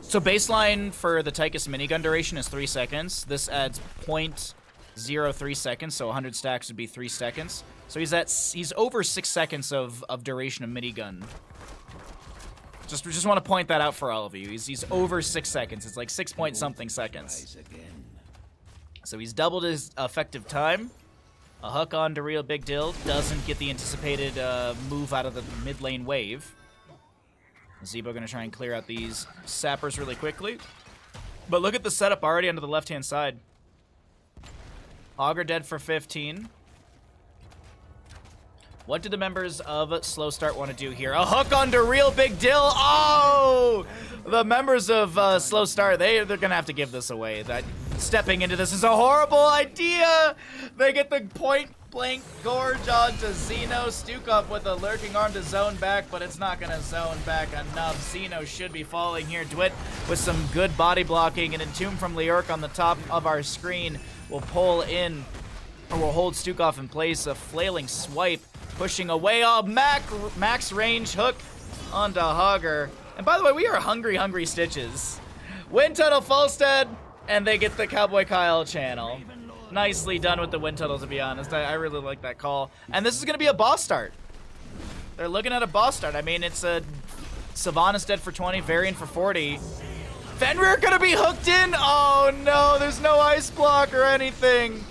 so baseline for the Tychus minigun duration is 3 seconds. This adds 0.03 seconds, so 100 stacks would be 3 seconds. So he's at he's over 6 seconds of, of duration of minigun. Just just want to point that out for all of you. He's he's over 6 seconds. It's like 6 point something seconds. So he's doubled his effective time. A hook on to Real Big Dill doesn't get the anticipated uh, move out of the mid lane wave. Zebo gonna try and clear out these sappers really quickly. But look at the setup already onto the left-hand side. Augur dead for 15. What do the members of Slow Start want to do here? A hook onto Real Big Dill. Oh! The members of uh, Slow Start, they, they're going to have to give this away. That Stepping into this is a horrible idea. They get the point blank gorge onto Xeno. Stukov with a lurking arm to zone back, but it's not going to zone back enough. Xeno should be falling here. Dwit with some good body blocking and Entomb from Leoric on the top of our screen will pull in or will hold Stukov in place. A flailing swipe pushing away. Oh, Mac, max range hook onto Hogger. And by the way, we are hungry, hungry stitches. Wind Tunnel Falstad, and they get the Cowboy Kyle channel. Nicely done with the Wind Tunnel, to be honest. I, I really like that call. And this is going to be a boss start. They're looking at a boss start. I mean, it's a Sylvanas dead for 20, Varian for 40. Fenrir gonna be hooked in? Oh no, there's no ice block or anything.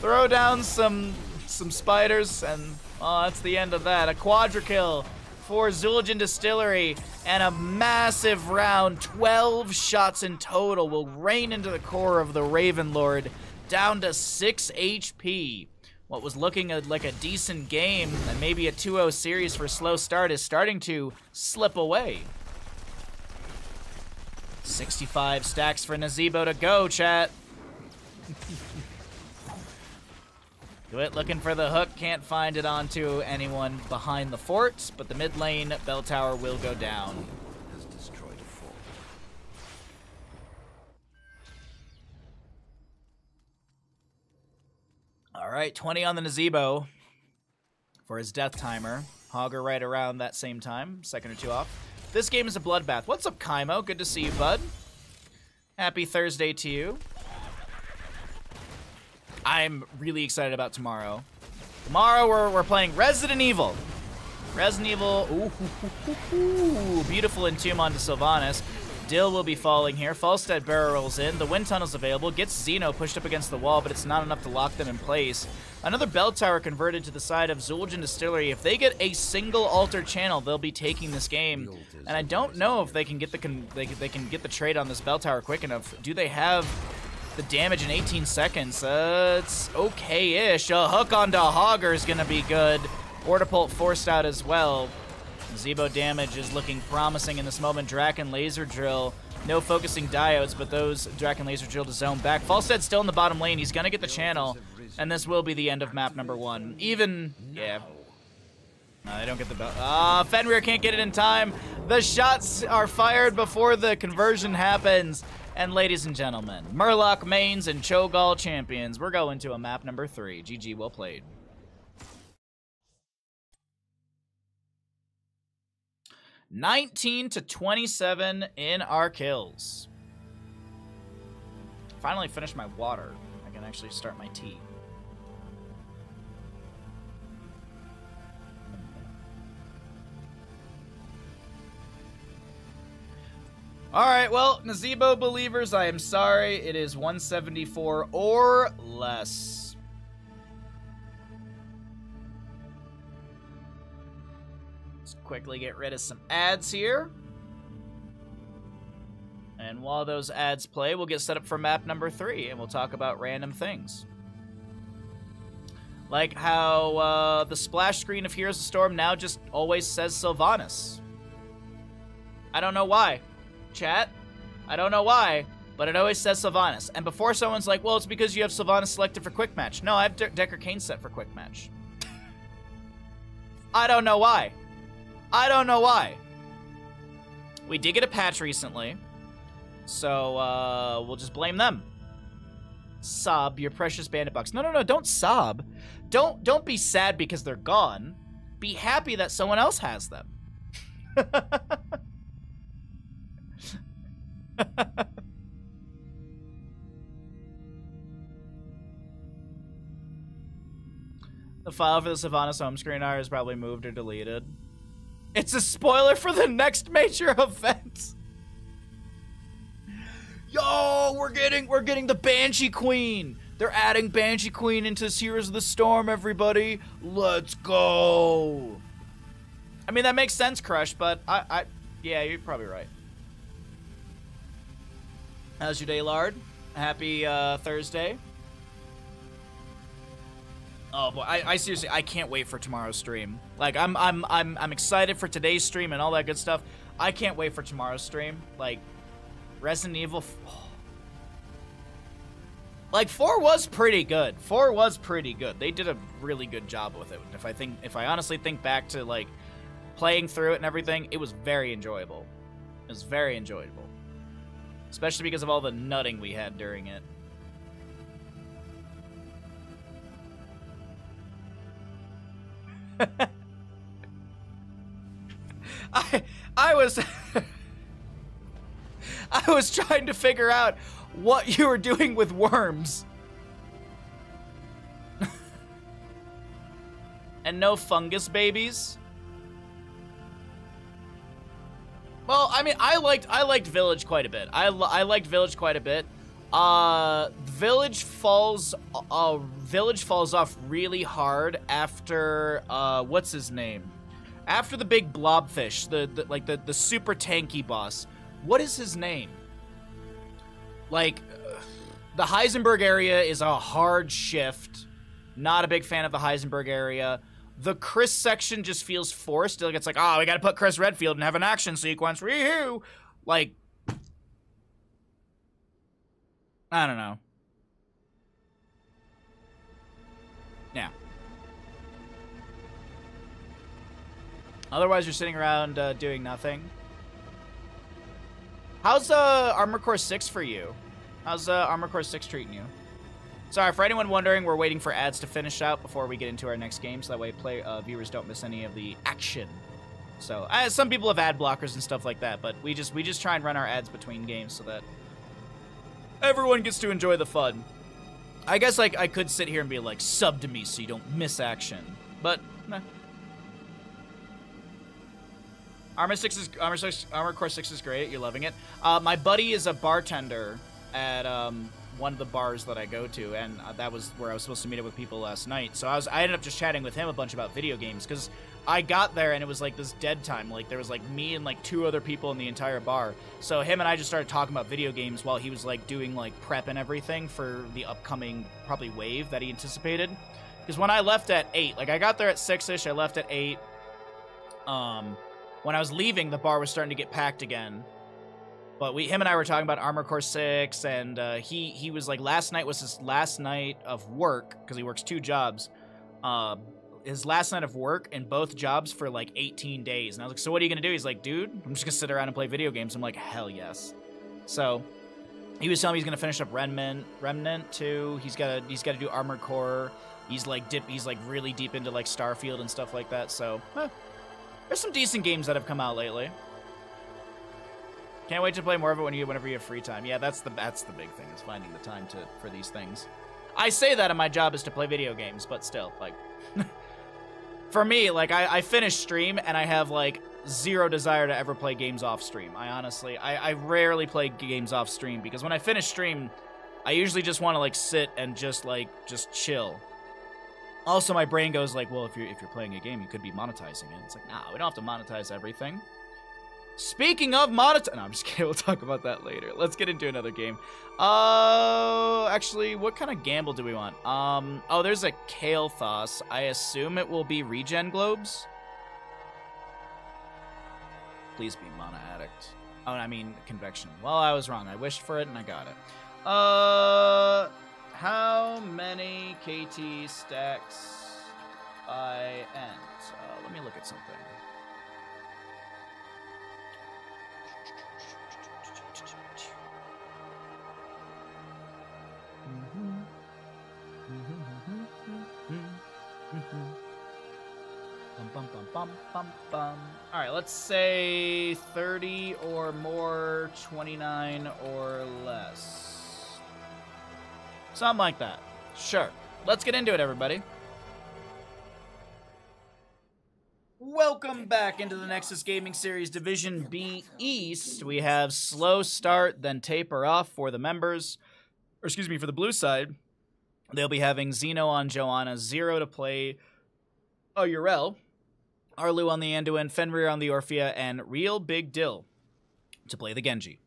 Throw down some some spiders and oh, that's the end of that. A quadra kill for Xul Gin Distillery and a massive round, 12 shots in total will rain into the core of the Raven Lord down to 6 HP. What was looking like a decent game and maybe a 2-0 series for slow start is starting to slip away. 65 stacks for Nazeebo to go, chat. Dwit looking for the hook, can't find it onto anyone behind the fort, but the mid lane bell tower will go down. All right, 20 on the Nazeebo for his death timer. Hogger right around that same time, second or two off. This game is a bloodbath. What's up, Kaimo? Good to see you, bud. Happy Thursday to you. I'm really excited about tomorrow. Tomorrow we're, we're playing Resident Evil. Resident Evil, ooh, ooh, ooh, ooh, beautiful Entomb onto Sylvanas. Dill will be falling here. Falstad barrels in. The wind tunnel's available. Gets Xeno pushed up against the wall, but it's not enough to lock them in place. Another bell tower converted to the side of Xul Gin Distillery. If they get a single altar channel, they'll be taking this game. And I don't know if they can get the they, they can get the trade on this bell tower quick enough. Do they have the damage in 18 seconds? Uh, it's okay-ish. A hook onto Hogger is gonna be good. Hoardapult forced out as well. Zebo damage is looking promising in this moment. Drakken Laser Drill. No focusing diodes, but those Drakken Laser Drill to zone back. Falstad still in the bottom lane. He's going to get the channel, and this will be the end of map number one. Even, yeah. No, they don't get the bell. Ah, Fenrir can't get it in time. The shots are fired before the conversion happens. And ladies and gentlemen, Murloc mains and Cho'Gall champions. We're going to a map number three. GG, well played. Nineteen to twenty-seven in our kills. Finally finished my water. I can actually start my tea. All right, well, Nazeebo believers, I am sorry. It is 174 or less. Quickly get rid of some ads here. And while those ads play, we'll get set up for map number three, and we'll talk about random things. Like how uh, the splash screen of Heroes of Storm now just always says Sylvanas. I don't know why chat. I don't know why, but it always says Sylvanas. And before someone's like, well, it's because you have Sylvanas selected for Quick Match. No, I have De Deckard Cain set for Quick Match. I don't know why. I don't know why. We did get a patch recently, so uh, we'll just blame them. Sob, your precious bandit bucks. No, no, no, don't sob. Don't don't be sad because they're gone. Be happy that someone else has them. the file for the Sylvanas home screen R is probably moved or deleted. It's a spoiler for the next major event. Yo, we're getting we're getting the Banshee Queen. They're adding Banshee Queen into Heroes of the Storm, everybody. Let's go. I mean, that makes sense, Crush, but I, I, yeah, you're probably right. How's your day, Lard? Happy uh, Thursday. Oh boy, I, I seriously, I can't wait for tomorrow's stream. Like, I'm, I'm, I'm, I'm excited for today's stream and all that good stuff. I can't wait for tomorrow's stream. Like, Resident Evil. oh. Like four was pretty good. Four was pretty good. They did a really good job with it. If I think, if I honestly think back to like playing through it and everything, it was very enjoyable. It was very enjoyable, especially because of all the nutting we had during it. I I was I was trying to figure out what you were doing with worms. and no fungus babies. Well, I mean, I liked I liked Village quite a bit. I, I liked Village quite a bit. Uh, Village falls uh Village falls off really hard after uh what's his name? After the big blobfish, the, the like the the super tanky boss. What is his name? Like uh, the Heisenberg area is a hard shift. Not a big fan of the Heisenberg area. The Chris section just feels forced. Like it's like, oh, we got to put Chris Redfield and have an action sequence. Woohoo! Like, I don't know. Yeah. Otherwise, you're sitting around uh, doing nothing. How's uh, Armored Core 6 for you? How's uh, Armored Core 6 treating you? Sorry, for anyone wondering, we're waiting for ads to finish out before we get into our next game, so that way play uh, viewers don't miss any of the action. So, uh, some people have ad blockers and stuff like that, but we just we just try and run our ads between games so that everyone gets to enjoy the fun. I guess like I could sit here and be like, sub to me so you don't miss action, but nah. Armor Six is Armor Six Armored Core Six is great. You're loving it. Uh, my buddy is a bartender at um, one of the bars that I go to, and uh, that was where I was supposed to meet up with people last night. So I was I ended up just chatting with him a bunch about video games because I got there and it was like this dead time. Like there was like me and like two other people in the entire bar. So him and I just started talking about video games while he was like doing like prep and everything for the upcoming probably wave that he anticipated. Because when I left at eight, like I got there at six ish, I left at eight. Um, when I was leaving, the bar was starting to get packed again. But we, him and I were talking about Armored Core Six, and uh, he he was like, last night was his last night of work because he works two jobs. Uh, his last night of work in both jobs for like 18 days, and I was like, so what are you gonna do? He's like, dude, I'm just gonna sit around and play video games. I'm like, hell yes. So he was telling me he's gonna finish up Remnant, Remnant too. He's got to he's got to do Armored Core. He's like dip. He's like really deep into like Starfield and stuff like that. So eh, there's some decent games that have come out lately. Can't wait to play more of it when you whenever you have free time. Yeah, that's the that's the big thing is finding the time to for these things. I say that and my job is to play video games, but still, like for me, like I, I finish stream and I have like zero desire to ever play games off stream. I honestly I, I rarely play games off stream because when I finish stream, I usually just want to like sit and just like just chill. Also, my brain goes like, well, if you're if you're playing a game, you could be monetizing it. It's like, nah, we don't have to monetize everything. Speaking of monetize, no, I'm just kidding. We'll talk about that later. Let's get into another game. Uh, actually, what kind of gamble do we want? Um, oh, there's a Kael'thas. I assume it will be regen globes. Please be mana addict. Oh, I mean convection. Well, I was wrong. I wished for it and I got it. Uh, how many KT stacks by end? Uh, let me look at something. Bum, bum, bum. All right, let's say 30 or more, 29 or less. Something like that. Sure. Let's get into it, everybody. Welcome back into the Nexus Gaming Series Division B East. We have slow start, then taper off for the members, or excuse me, for the blue side. They'll be having Xeno on Johanna, Zero to play oh, Auriel, Arlu on the Anduin, Fenrir on the Orphea, and Real Big Dill to play the Genji.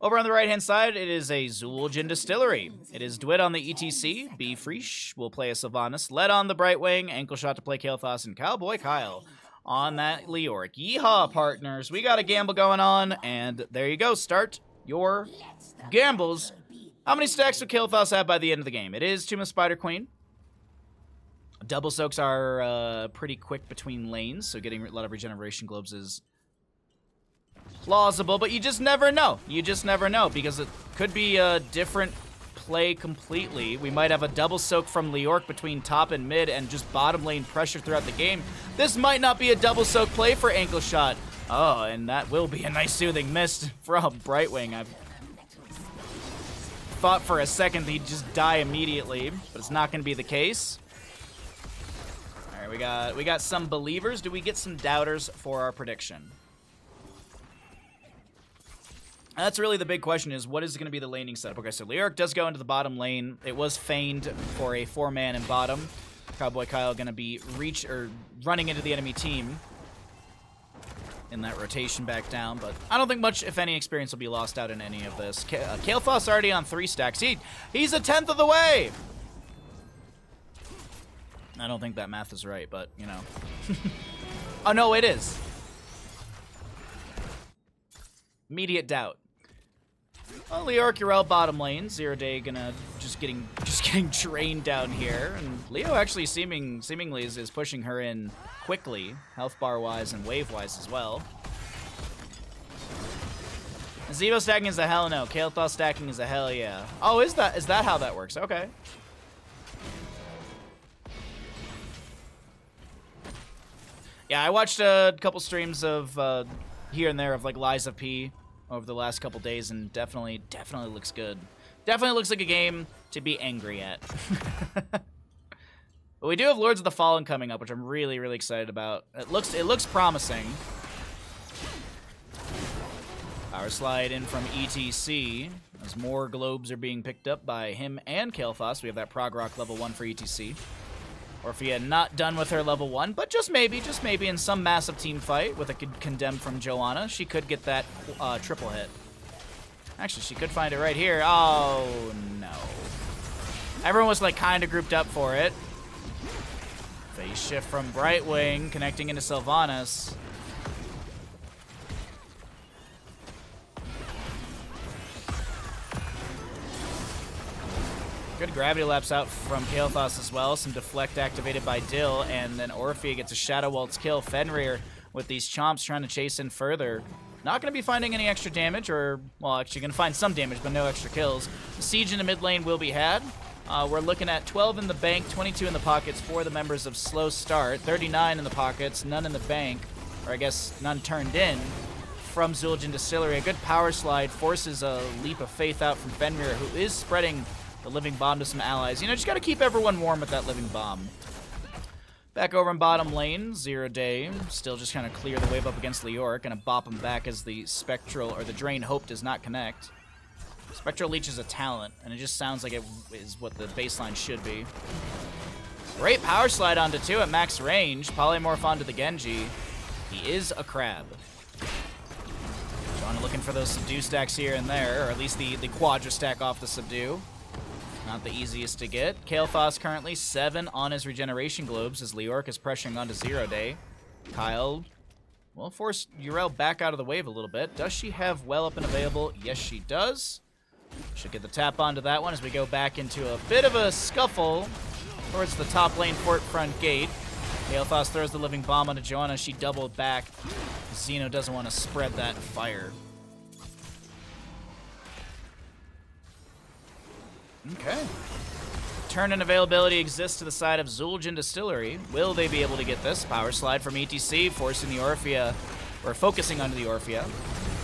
Over on the right hand side, it is a Xul Gin Distillery. It is Dwit on the ETC, B Freesh will play a Sylvanas, Led on the Brightwing, Ankle Shot to play Kael'Thas, and Cowboy Kyle on that Leoric. Yeehaw, partners. We got a gamble going on, and there you go. Start your gambles. How many stacks would Kael'Thas have by the end of the game? It is Tomb of Spider Queen. Double soaks are uh, pretty quick between lanes, so getting a lot of regeneration globes is plausible, but you just never know. You just never know because it could be a different play completely. We might have a double soak from Leoric between top and mid and just bottom lane pressure throughout the game. This might not be a double soak play for Ankle Shot. Oh, and that will be a nice soothing mist from Brightwing. I've thought for a second he'd just die immediately, but it's not going to be the case. Right, we got we got some believers. Do we get some doubters for our prediction? That's really the big question is what is going to be the laning setup? Okay, so Leoric does go into the bottom lane. It was feigned for a four-man in bottom. Cowboy Kyle going to be reach or running into the enemy team in that rotation back down, but I don't think much, if any, experience will be lost out in any of this. K uh, Kael'Thas already on three stacks. He, he's a tenth of the way! I don't think that math is right, but, you know. oh, no, it is. Immediate doubt. Well, Leoric Auriel bottom lane. Zero Day gonna just getting just getting drained down here, and Leo actually seeming seemingly is, is pushing her in quickly, health bar wise and wave wise as well. Zevo stacking is a hell no. Kael'Thas stacking is a hell yeah. Oh, is that is that how that works? Okay. Yeah, I watched a couple streams of uh, here and there of like Lies of P over the last couple days, and definitely, definitely looks good. Definitely looks like a game to be angry at. but we do have Lords of the Fallen coming up, which I'm really, really excited about. It looks, it looks promising. Power slide in from ETC as more globes are being picked up by him and Kael'Thas. We have that Prog Rock level 1 for ETC. Orphea not done with her level 1, but just maybe, just maybe in some massive team fight with a condemn from Johanna, she could get that uh, triple hit. Actually, she could find it right here. Oh, no. Everyone was like kind of grouped up for it. Phase shift from Brightwing, connecting into Sylvanas. Good gravity lapse out from Kael'Thas as well. Some deflect activated by Dill, and then Orphea gets a Shadow Waltz kill. Fenrir with these chomps trying to chase in further. Not going to be finding any extra damage, or, well, actually going to find some damage, but no extra kills. The siege in the mid lane will be had. Uh, we're looking at 12 in the bank, 22 in the pockets for the members of Slow Start, 39 in the pockets, none in the bank, or I guess none turned in from Xul Gin Distillery. A good power slide forces a leap of faith out from Fenrir, who is spreading the living bomb to some allies. You know, just got to keep everyone warm with that living bomb. Back over in bottom lane, Zero Day still just kind of clear the wave up against Leoric, gonna bop him back as the Spectral, or the Drain Hope does not connect. Spectral Leech is a talent, and it just sounds like it is what the baseline should be. Great power slide onto two at max range. Polymorph onto the Genji. He is a crab. John looking for those subdue stacks here and there, or at least the, the quadra stack off the subdue. Not the easiest to get. Kael'Thas currently 7 on his regeneration globes as Leoric is pressuring onto Zero Day. Kyle will force Auriel back out of the wave a little bit. Does she have well up and available? Yes, she does. Should get the tap onto that one as we go back into a bit of a scuffle towards the top lane fort front gate. Kael'Thas throws the living bomb onto Johanna. She doubled back. Xeno doesn't want to spread that fire. Okay. Turn and availability exists to the side of Xul Gin Distillery. Will they be able to get this? Power slide from ETC, forcing the Orphea, or focusing onto the Orphea.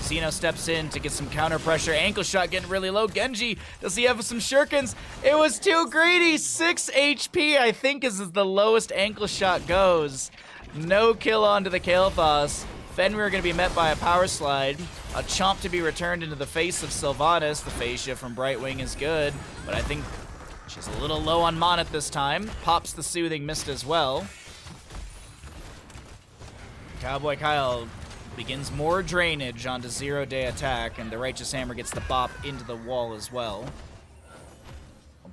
Xeno steps in to get some counter pressure. Ankle shot getting really low. Genji, does he have some shurikens? It was too greedy. 6 HP, I think, is the lowest ankle shot goes. No kill onto the Kael'Thas. Fenrir going to be met by a power slide. A chomp to be returned into the face of Sylvanas. The shift from Brightwing is good, but I think She's a little low on mana this time. Pops the Soothing Mist as well. Cowboy Kyle begins more drainage onto zero day attack, and the Righteous Hammer gets the bop into the wall as well.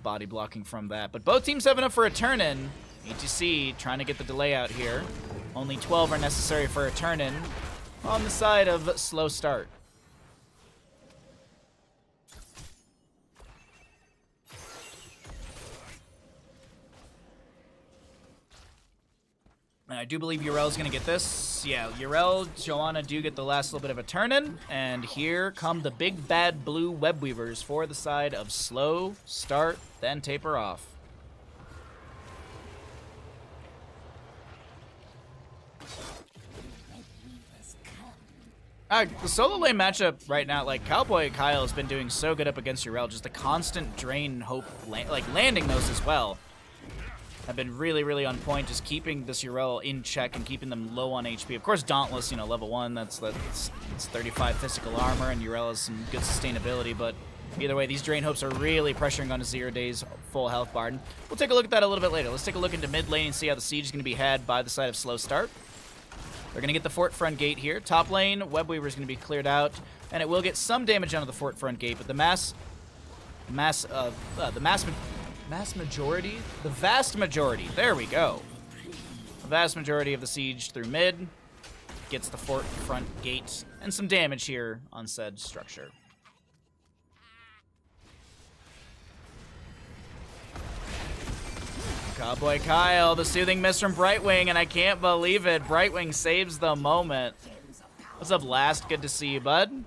Body blocking from that. But both teams have enough for a turn in. ETC trying to get the delay out here. Only 12 are necessary for a turn in on the side of slow start. I do believe Auriel's gonna get this. Yeah, Auriel, Johanna do get the last little bit of a turn in. And here come the big bad blue web weavers for the side of slow, start, then taper off. Uh, the solo lane matchup right now, like Cowboy Kyle has been doing so good up against Auriel, just the constant drain hope, la like landing those as well have been really, really on point, just keeping this Auriel in check and keeping them low on HP. Of course, Dauntless, you know, level 1, that's, that's, that's 35 physical armor, and Urel has some good sustainability, but either way, these Drain Hopes are really pressuring on a Zero Days full health Bard. We'll take a look at that a little bit later. Let's take a look into mid lane and see how the Siege is going to be had by the side of Slow Start. They're going to get the fort front gate here. Top lane, Webweaver is going to be cleared out, and it will get some damage onto the fort front gate, but the mass, mass, uh, uh, the mass Mass majority? The vast majority. There we go. The vast majority of the siege through mid gets the fort front gate and some damage here on said structure. Cowboy Kyle, the soothing mist from Brightwing, and I can't believe it. Brightwing saves the moment. What's up, Last? Good to see you, bud.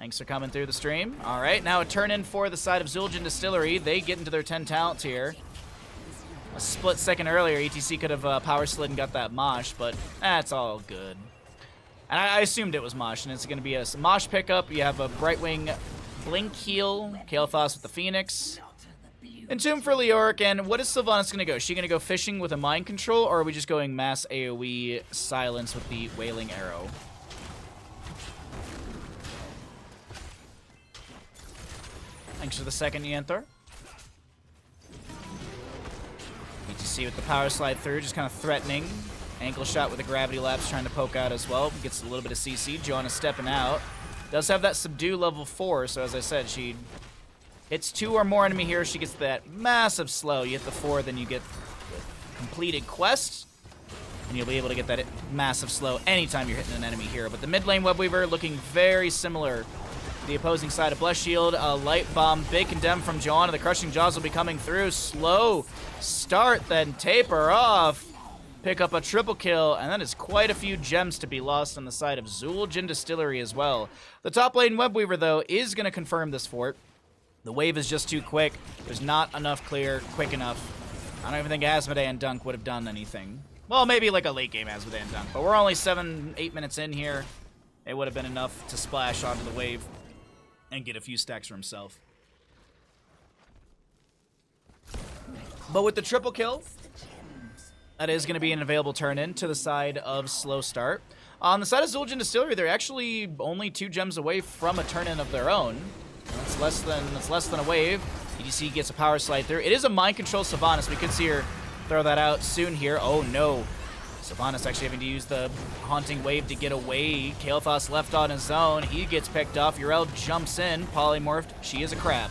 Thanks for coming through the stream. All right, now a turn in for the side of Xul Gin Distillery. They get into their 10 talents here. A split second earlier, ETC could have uh, power slid and got that Mosh, but that's all good. And I, I, assumed it was Mosh, and it's going to be a Mosh pickup. You have a Brightwing Blink Heal, Kael'thas with the Phoenix. Entomb for Leoric, and what is Sylvanas going to go? Is she going to go fishing with a Mind Control, or are we just going Mass AoE Silence with the Wailing Arrow? Thanks for the second, Yanthor. see with the power slide through, just kind of threatening. Ankle shot with the gravity lapse trying to poke out as well. Gets a little bit of CC. Johanna stepping out. Does have that subdue level 4, so as I said, she hits two or more enemy here. She gets that massive slow. You hit the 4, then you get completed quest. And you'll be able to get that massive slow anytime you're hitting an enemy here. But the mid lane Webweaver looking very similar the opposing side. of Blessed Shield, a Light Bomb, big condemn from Johanna. The Crushing Jaws will be coming through. Slow start, then taper off. Pick up a triple kill, and that is quite a few gems to be lost on the side of Xul Gin Distillery as well. The top lane Webweaver, though, is going to confirm this fort. The wave is just too quick. There's not enough clear quick enough. I don't even think Asmodee and Dunk would have done anything. Well, maybe like a late game Asmodee and Dunk, but we're only seven, eight minutes in here. It would have been enough to splash onto the wave and get a few stacks for himself. But with the triple kill, that is going to be an available turn in to the side of Slow Start. On the side of Xul Gin Distillery, they're actually only two gems away from a turn in of their own. That's less than that's less than a wave. ETC gets a power slide through. It is a mind control Sylvanas. We could see her throw that out soon here. Oh no. Sylvanas actually having to use the Haunting Wave to get away. Kael'thas left on his own. He gets picked off. Auriel jumps in. Polymorphed. She is a crab.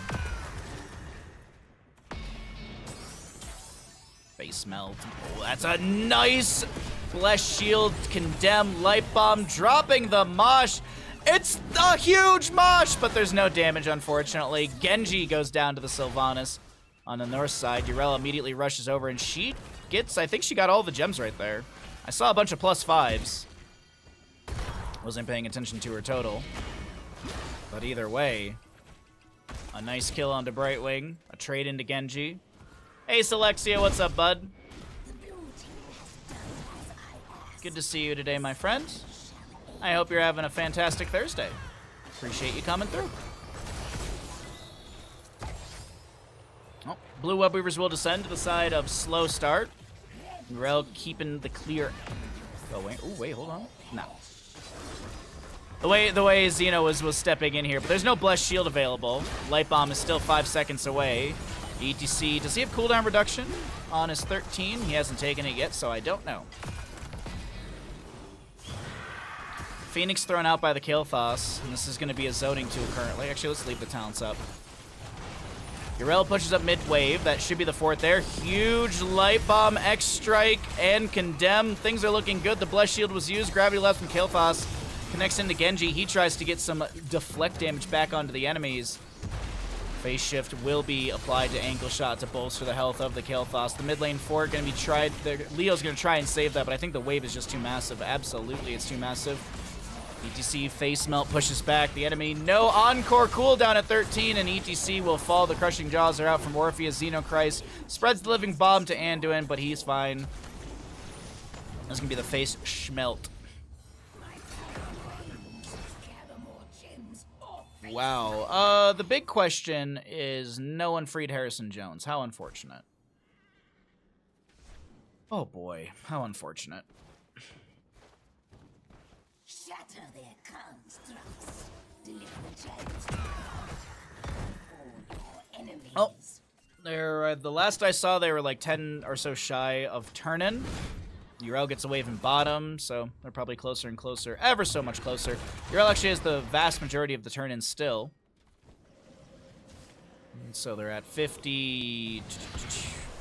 Face melt. Oh, that's a nice Flesh Shield. Condemn. Light Bomb. Dropping the Mosh. It's a huge Mosh, but there's no damage, unfortunately. Genji goes down to the Sylvanas on the north side. Auriel immediately rushes over, and she gets, I think she got all the gems right there. I saw a bunch of plus fives. Wasn't paying attention to her total. But either way, a nice kill onto Brightwing, a trade into Genji. Hey, Selexia, what's up, bud? Good to see you today, my friend. I hope you're having a fantastic Thursday. Appreciate you coming through. Oh, Blue Web Weavers will descend to the side of Slow Start. Auriel keeping the clear. Oh wait, oh wait, hold on. No. The way the way Xeno was was stepping in here, but there's no blessed shield available. Light bomb is still five seconds away. ETC, does he have cooldown reduction on his 13? He hasn't taken it yet, so I don't know. Phoenix thrown out by the Kael'thas, and this is going to be a zoning tool currently. Actually, let's leave the talents up. Yrel pushes up mid-wave. That should be the fourth there. Huge Light Bomb, X-Strike, and Condemn. Things are looking good. The Blessed Shield was used. Gravity left from Kael'thas. Connects into Genji. He tries to get some deflect damage back onto the enemies. Phase shift will be applied to ankle shot to bolster the health of the Kael'thas. The mid lane four going to be tried. Leo's going to try and save that, but I think the wave is just too massive. Absolutely, it's too massive. ETC face melt pushes back the enemy. No encore cooldown at 13, and ETC will fall. The crushing jaws are out from Orpheus. Xenochrist spreads the living bomb to Anduin, but he's fine. That's gonna be the face schmelt. Wow. Uh, the big question is no one freed Harrison Jones. How unfortunate. Oh boy, how unfortunate. They're, uh, the last I saw, they were like 10 or so shy of turning. Yrel gets a wave in bottom, so they're probably closer and closer, ever so much closer. Yrel actually has the vast majority of the turn-in still. And so they're at 50...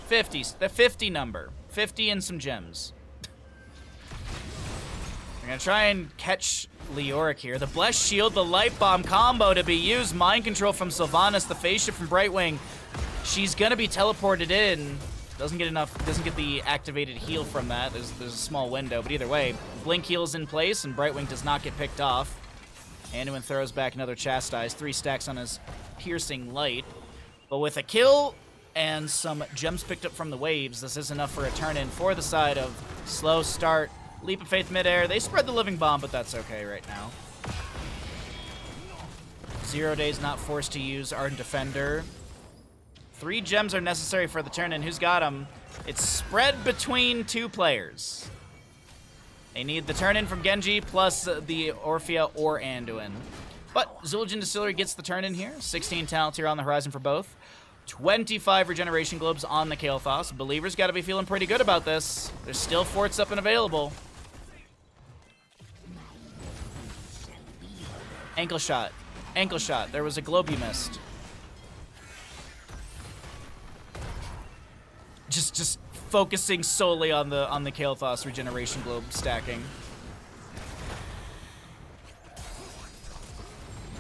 50, the 50 number. 50 and some gems. They're gonna try and catch Leoric here. The Blessed Shield, the Light Bomb combo to be used. Mind Control from Sylvanas, the Shift from Brightwing. She's gonna be teleported in. Doesn't get enough, doesn't get the activated heal from that. There's, there's a small window, but either way, Blink heals in place, and Brightwing does not get picked off. Anduin throws back another Chastise, three stacks on his Piercing Light. But with a kill and some gems picked up from the waves, this is enough for a turn-in for the side of Slow Start, Leap of Faith midair. They spread the Living Bomb, but that's okay right now. Zero Days not forced to use Ardent Defender. Three gems are necessary for the turn, and who's got them? It's spread between two players. They need the turn-in from Genji plus uh, the Orphea or Anduin. But Xul Gin Distillery gets the turn-in here. 16 talents here on the horizon for both. 25 regeneration globes on the Kael'thas. Believers got to be feeling pretty good about this. There's still forts up and available. Ankle shot. Ankle shot. There was a globe you missed. Just just focusing solely on the on the Kael'thas regeneration globe stacking.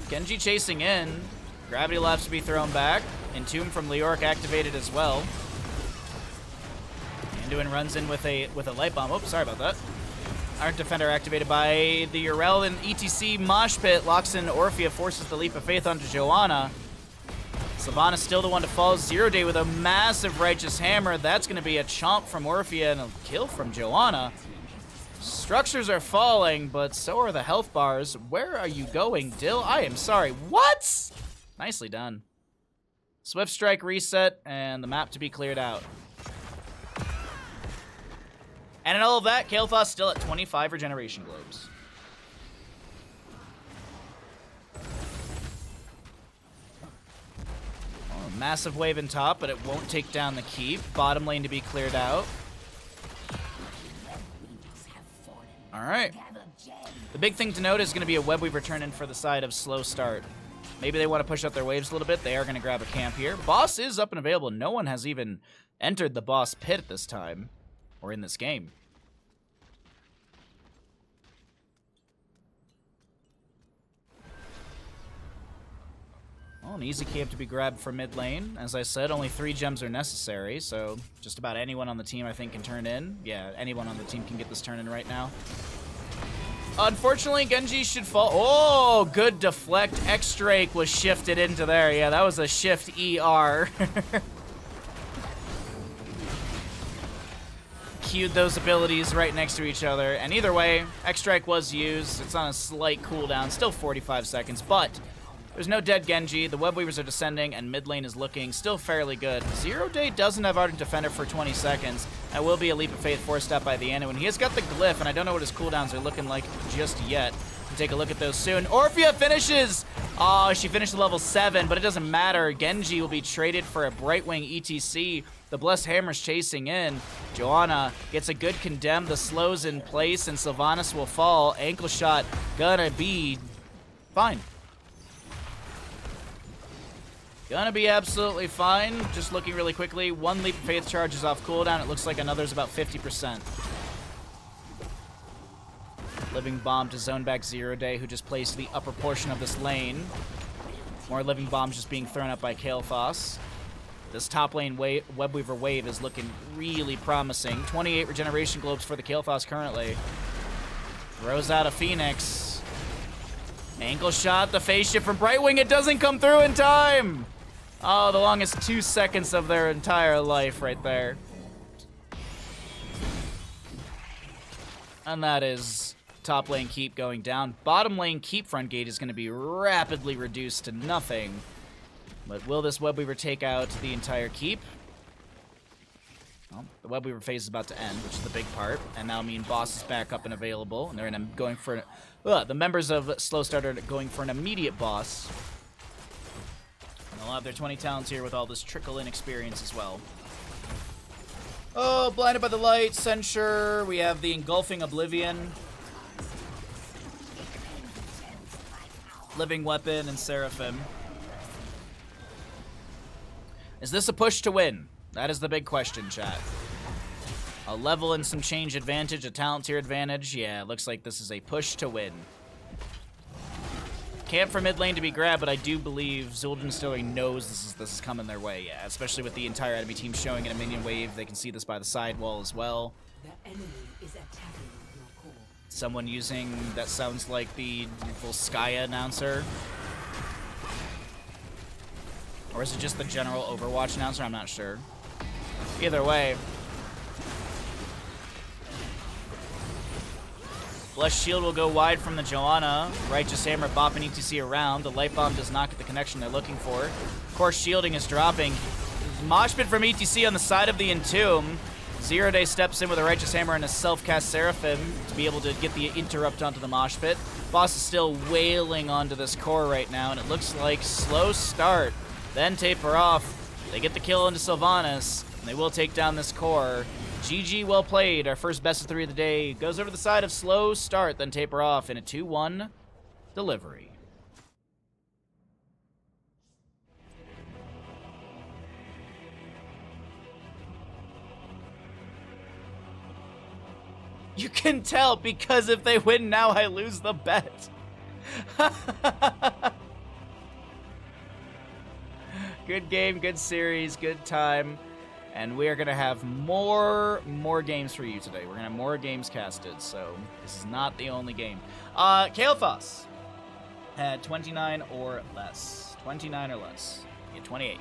Genji chasing in. Gravity Lapse to be thrown back. Entomb from Leoric activated as well. Anduin runs in with a with a light bomb. Oops, sorry about that. Ardent Defender activated by the Yrel and ETC Mosh Pit locks in Orphea, forces the Leap of Faith onto Johanna. Sylvanas still the one to fall. Zero Day with a massive Righteous Hammer. That's going to be a chomp from Orphea and a kill from Johanna. Structures are falling, but so are the health bars. Where are you going, Dill? I am sorry. What? Nicely done. Swift Strike reset, and the map to be cleared out. And in all of that, Kael'thas still at 25 regeneration globes. Oh, massive wave in top, but it won't take down the keep. Bottom lane to be cleared out. All right. The big thing to note is going to be a web weaver turn in for the side of slow start. Maybe they want to push up their waves a little bit. They are going to grab a camp here. Boss is up and available. No one has even entered the boss pit at this time or in this game. An easy camp to be grabbed from mid lane. As I said, only three gems are necessary, so just about anyone on the team I think can turn in. Yeah, anyone on the team can get this turn in right now. Unfortunately, Genji should fall. Oh, good deflect. X-Drake was shifted into there. Yeah, that was a shift ER. Queued those abilities right next to each other. And either way, X-Strike was used. It's on a slight cooldown, still 45 seconds, but there's no dead Genji. The Web Weavers are descending, and mid lane is looking still fairly good. Zero Day doesn't have Ardent Defender for 20 seconds. That will be a Leap of Faith forced out by the end, Anduin. He has got the Glyph, and I don't know what his cooldowns are looking like just yet. We'll take a look at those soon. Orphea finishes! Oh, she finished level 7, but it doesn't matter. Genji will be traded for a Brightwing ETC. The Blessed Hammer's chasing in. Johanna gets a good condemn. The slow's in place, and Sylvanas will fall. Ankle shot gonna be fine. Gonna be absolutely fine. Just looking really quickly. One Leap of Faith charge is off cooldown. It looks like another's about 50%. Living Bomb to zone back Zero Day, who just plays to the upper portion of this lane. More Living Bombs just being thrown up by Kael'thas. This top lane wa Webweaver wave is looking really promising. 28 regeneration globes for the Kael'thas currently. Throws out a Phoenix. Ankle shot, the phase shift from Brightwing. It doesn't come through in time. Oh, the longest two seconds of their entire life right there. And that is top lane keep going down. Bottom lane keep front gate is going to be rapidly reduced to nothing. But will this Webweaver take out the entire keep? Well, the Webweaver phase is about to end, which is the big part. And now mean boss is back up and available. And they're going for... Ugh, the members of Slow Starter going for an immediate boss. And they'll have their 20 talents here with all this trickle-in experience as well. Oh, Blinded by the Light, Censure. We have the Engulfing Oblivion. Living Weapon and Seraphim. Is this a push to win? That is the big question, chat. A level and some change advantage, a talent tier advantage. Yeah, looks like this is a push to win. Camp for mid lane to be grabbed, but I do believe Zul'jin Sterling knows this is this is coming their way. Yeah, especially with the entire enemy team showing in a minion wave. They can see this by the side wall as well. The enemy is attacking your core. Someone using that sounds like the Volskaya announcer. Or is it just the general Overwatch announcer? I'm not sure. Either way. Blessed Shield will go wide from the Johanna. Righteous Hammer bopping ETC around. The Light Bomb does not get the connection they're looking for. Course, shielding is dropping. Mosh pit from ETC on the side of the Entomb. Zero Day steps in with a Righteous Hammer and a self-cast Seraphim to be able to get the interrupt onto the Mosh Pit. Boss is still wailing onto this core right now, and it looks like slow start. Then taper off. They get the kill into Sylvanas, and they will take down this core. GG, well played. Our first best of three of the day goes over the side of slow start, then taper off in a 2-1 delivery. You can tell because if they win now, I lose the bet. good game, good series, good time. And we are going to have more more games for you today. We're going to have more games casted, so this is not the only game. Uh, Kael'thas had 29 or less. 29 or less. Yeah, 28.